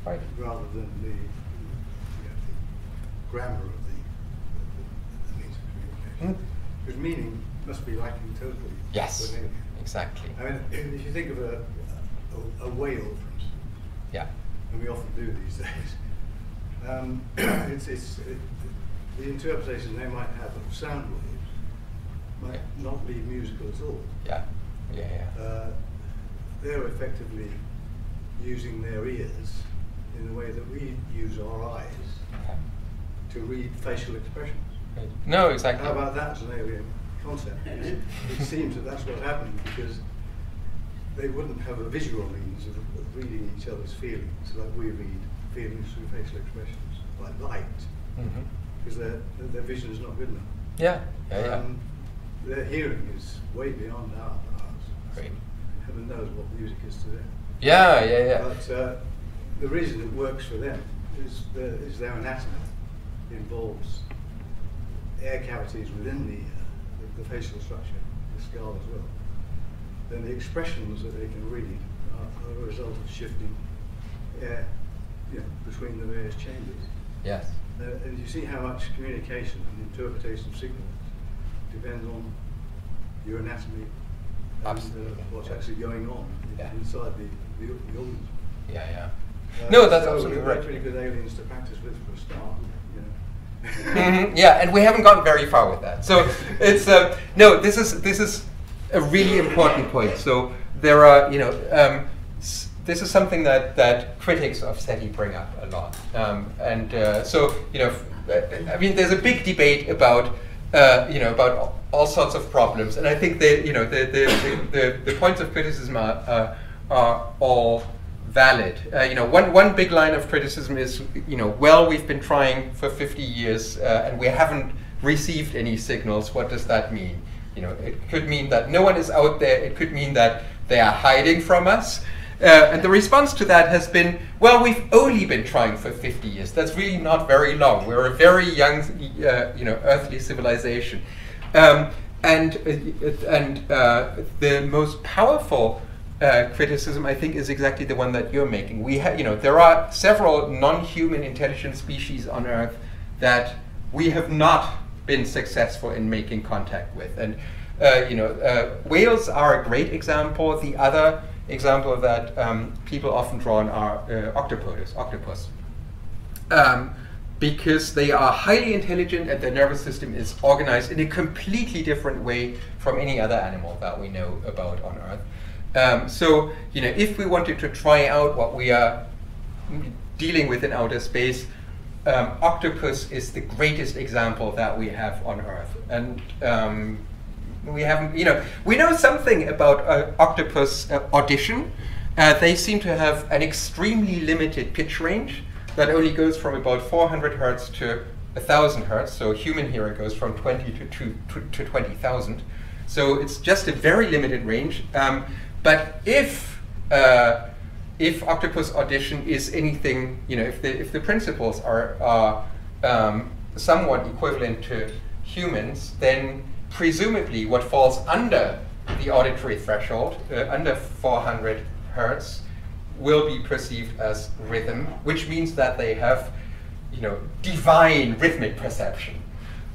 Right. rather than the, you know, the grammar of the, the, the means of communication. Hmm. Because meaning must be lacking totally. Yes, for an alien. exactly. I mean, if you think of a, a, a whale, for instance, Yeah, and we often do these days, um, <clears throat> it's, it's, it, the interpretation they might have of sound waves might Yeah. not be musical at all. yeah, yeah, yeah. Uh, they're effectively using their ears in the way that we use our eyes Okay. to read facial expressions. Right. No, exactly. How about that as an alien concept? It, it <laughs> seems that that's what's happening because they wouldn't have a visual means of, of reading each other's feelings like we read feelings through facial expressions, like light, Mhm. because their, their their vision is not good enough. Yeah, yeah, yeah. Um, their hearing is way beyond our, ours. Great. Heaven knows what music is to them. Yeah, yeah, yeah. But uh, the reason it works for them is, the, is their anatomy involves air cavities within the, uh, the, the facial structure, the skull as well. Then the expressions that they can read are, are a result of shifting air you know, between the various chambers. Yes. Uh, and you see how much communication and interpretation of signals depends on your anatomy and uh, what's actually going on Yeah. inside the, the, the organism. Yeah, yeah. Uh, no, that's so absolutely right. pretty good aliens to practice with for a start. Mhm, Yeah, and we haven't gotten very far with that. So it's uh, no. This is this is a really important point. So there are you know um, s- this is something that that critics of SETI bring up a lot, um, and uh, so you know f- I mean there's a big debate about. Uh, you know about all, sorts of problems, and I think they, you know, the the, the, the, the points of criticism are uh, are all valid. Uh, you know, one, one big line of criticism is, you know, well, we've been trying for 50 years uh, and we haven't received any signals. What does that mean? You know, it could mean that no one is out there. It could mean that they are hiding from us. Uh, and the response to that has been, well, we've only been trying for 50 years. That's really not very long. We're a very young, uh, you know, earthly civilization. Um, and uh, and uh, the most powerful uh, criticism, I think, is exactly the one that you're making. We have, you know, there are several non-human intelligent species on Earth that we have not been successful in making contact with, and uh, you know, uh, whales are a great example. The other example that um, people often draw on are uh, octopuses, octopus. Um, because they are highly intelligent and their nervous system is organized in a completely different way from any other animal that we know about on Earth. Um, so, you know, if we wanted to try out what we are dealing with in outer space, um, octopus is the greatest example that we have on Earth. And um, we haven't, you know, we know something about uh, octopus uh, audition. Uh, they seem to have an extremely limited pitch range that only goes from about 400 hertz to 1000 hertz. So human hearing goes from 20 to, to, to, to 20,000. So it's just a very limited range. Um, but if uh, if octopus audition is anything, you know, if the if the principles are are um, somewhat equivalent to humans, then presumably what falls under the auditory threshold, uh, under 400 hertz, will be perceived as rhythm, which means that they have, you know, divine rhythmic perception.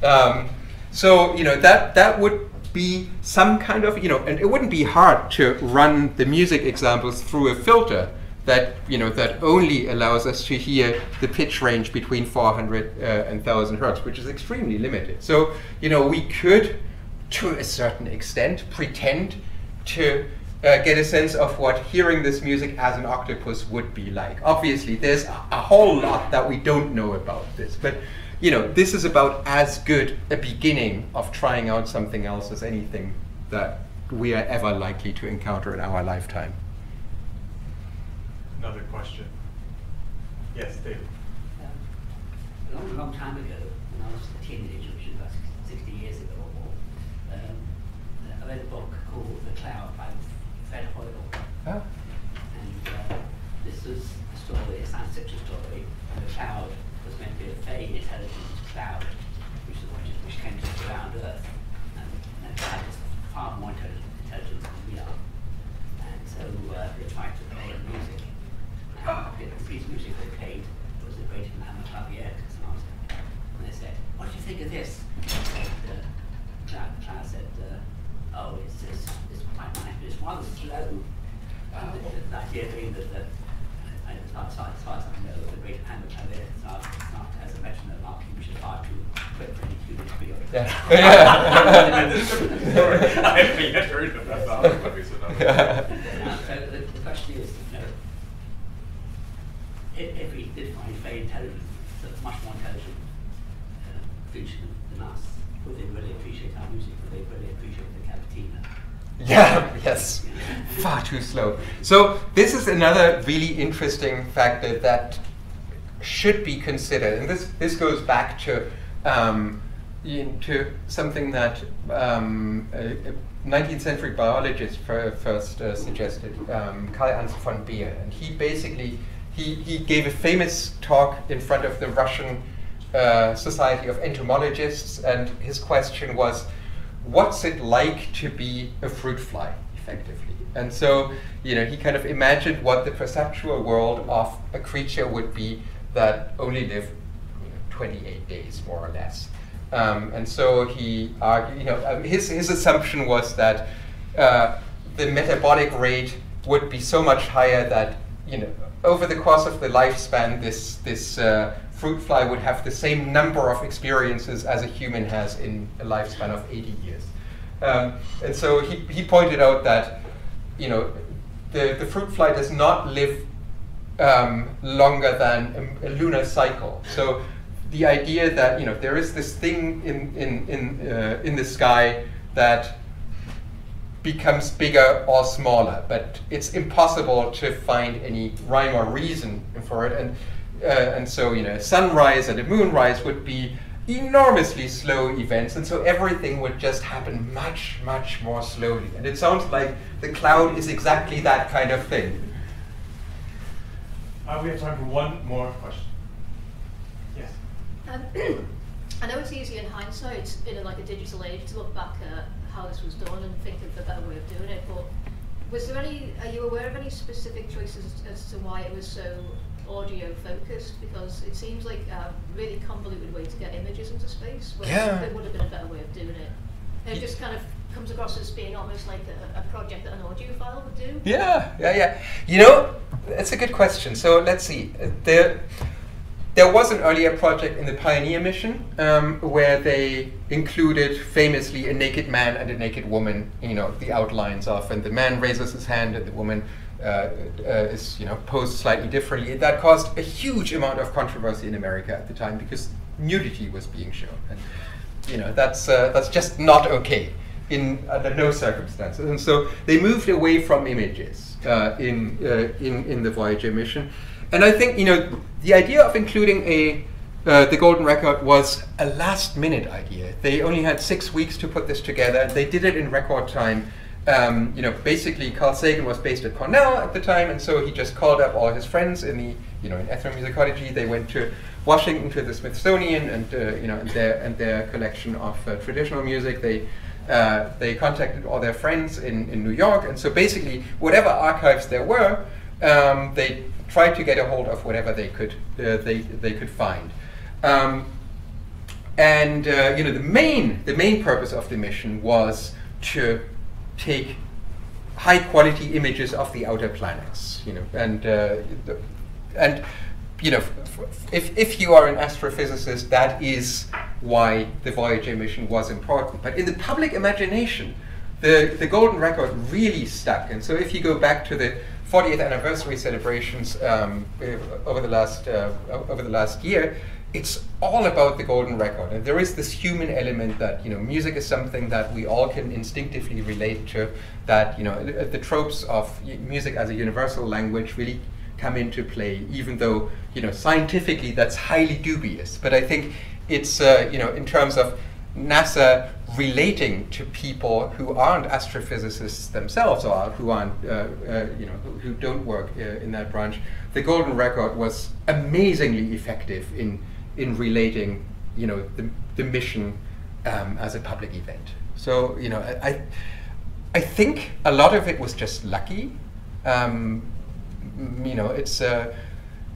Um, so you know that that would be some kind of you know, and it wouldn't be hard to run the music examples through a filter that you know that only allows us to hear the pitch range between 400 uh, and 1000 hertz, which is extremely limited. So you know we could, to a certain extent, pretend to uh, get a sense of what hearing this music as an octopus would be like. Obviously, there's a, a whole lot that we don't know about this, but you know, this is about as good a beginning of trying out something else as anything that we are ever likely to encounter in our lifetime. Another question. Yes, David. Um, a long, long time ago, when I was a teenager, which was about 60 years ago or more, um, I read a book called The Cloud by Fred Hoyle. Huh? And uh, this was a story, a science fiction story. And the cloud was meant to be a very intelligent cloud, which, which, which came to around Earth. And, and cloud is far more intelligent, intelligent than we are. And so uh, they tried to play music. And the piece of music they played was the great Hammerklavier Sonata. And they said, what do you think of this? And uh, Cloud, Cloud said, uh, it's rather slow. Uh, the idea being that the, uh, as, far, as, far as I know, the great hammer player not, not as a metronome marking, which is far too quick for any Yeah. I haven't yet heard of that song, so the, question is, if, if we did find very intelligent, much more intelligent uh, than us, would they really appreciate our music? Would they really appreciate the cavatina? Yeah, yes. Far too slow. So this is another really interesting factor that should be considered, and this this goes back to um, into something that um, a, a 19th century biologist fir- first uh, suggested, um, Karl Ernst von Baer, and he basically he, he gave a famous talk in front of the Russian uh, Society of Entomologists, and his question was, "What's it like to be a fruit fly?" Effectively, and so you know he kind of imagined what the perceptual world of a creature would be that only lived you know, 28 days, more or less. Um, and so he argued, you know, um, his, his assumption was that uh, the metabolic rate would be so much higher that, you know, over the course of the lifespan, this, this uh, fruit fly would have the same number of experiences as a human has in a lifespan of 80 years. Um, and so he, he pointed out that, you know, the, the fruit fly does not live um, longer than a, a, lunar cycle. So the idea that you know there is this thing in in in uh, in the sky that becomes bigger or smaller, but it's impossible to find any rhyme or reason for it. And uh, and so you know, a sunrise and a moonrise would be enormously slow events, and so everything would just happen much much more slowly. And it sounds like the cloud is exactly that kind of thing. Uh, we have time for one more question. Um, <clears throat> I know it's easy in hindsight, in a, like a digital age, to look back at how this was done and think of a better way of doing it. But was there any? Are you aware of any specific choices as to why it was so audio focused? Because it seems like a really convoluted way to get images into space. Where Yeah. There would have been a better way of doing it. It just kind of comes across as being almost like a, a project that an audiophile would do. Yeah, yeah, yeah. You know, that's a good question. So let's see. Uh, There, there was an earlier project in the Pioneer mission um, where they included famously a naked man and a naked woman. You know, the outlines of, and the man raises his hand, and the woman uh, uh, is, you know, posed slightly differently. That caused a huge amount of controversy in America at the time because nudity was being shown, and you know, that's uh, that's just not okay in under no circumstances. And so they moved away from images uh, in, uh, in in the Voyager mission. And I think you know the idea of including a uh, the golden record was a last minute idea. They only had six weeks to put this together. They did it in record time. Um, you know, basically, Carl Sagan was based at Cornell at the time, and so he just called up all his friends in the, you know, in ethnomusicology. They went to Washington to the Smithsonian and uh, you know and their and their collection of uh, traditional music. They uh, they contacted all their friends in, in New York, and so basically whatever archives there were, um, they tried to get a hold of whatever they could uh, they they could find. Um, and uh, you know the main the main purpose of the mission was to take high quality images of the outer planets. You know, and uh, the, and you know, if, if you are an astrophysicist, that is why the Voyager mission was important. But in the public imagination, the, the golden record really stuck. And so if you go back to the 40th anniversary celebrations um, uh, over the last uh, over the last year, it's all about the golden record. And there is this human element that you know, music is something that we all can instinctively relate to. That you know, the, the tropes of music as a universal language really come into play, even though you know scientifically that's highly dubious. But I think it's uh, you know in terms of NASA relating to people who aren't astrophysicists themselves or who aren't uh, uh, you know who, who don't work uh, in that branch, the Golden Record was amazingly effective in in relating you know the, the mission um, as a public event. So you know I. I think a lot of it was just lucky. Um, you know, it's uh,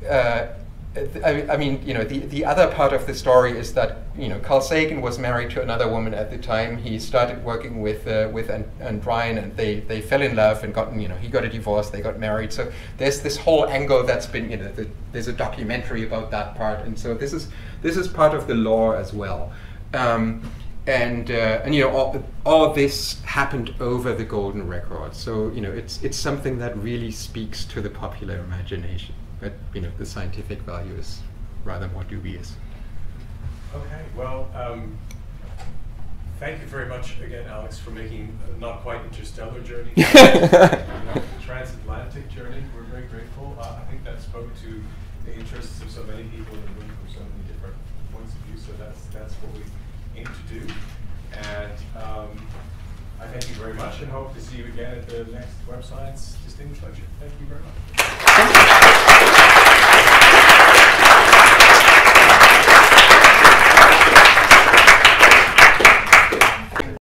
uh, I, mean, you know, the, the other part of the story is that you know Carl Sagan was married to another woman at the time. He started working with uh, with and, Ann Druyan, and they, they fell in love and got you know he got a divorce. They got married. So there's this whole angle that's been you know the, there's a documentary about that part, and so this is this is part of the lore as well. Um, and uh, and you know all, all this happened over the golden record so you know it's it's something that really speaks to the popular imagination but you know the scientific value is rather more dubious Okay, well, um, thank you very much again, Alex, for making a not quite interstellar journey. you know, <laughs> transatlantic journey. We're very grateful. Uh, I think that spoke to the interests of so many people in the room from so many different points of view. So that's that's what we aim to do. And um, I thank you very much and hope to see you again at the next Web Science Distinguished Lecture. Thank you very much.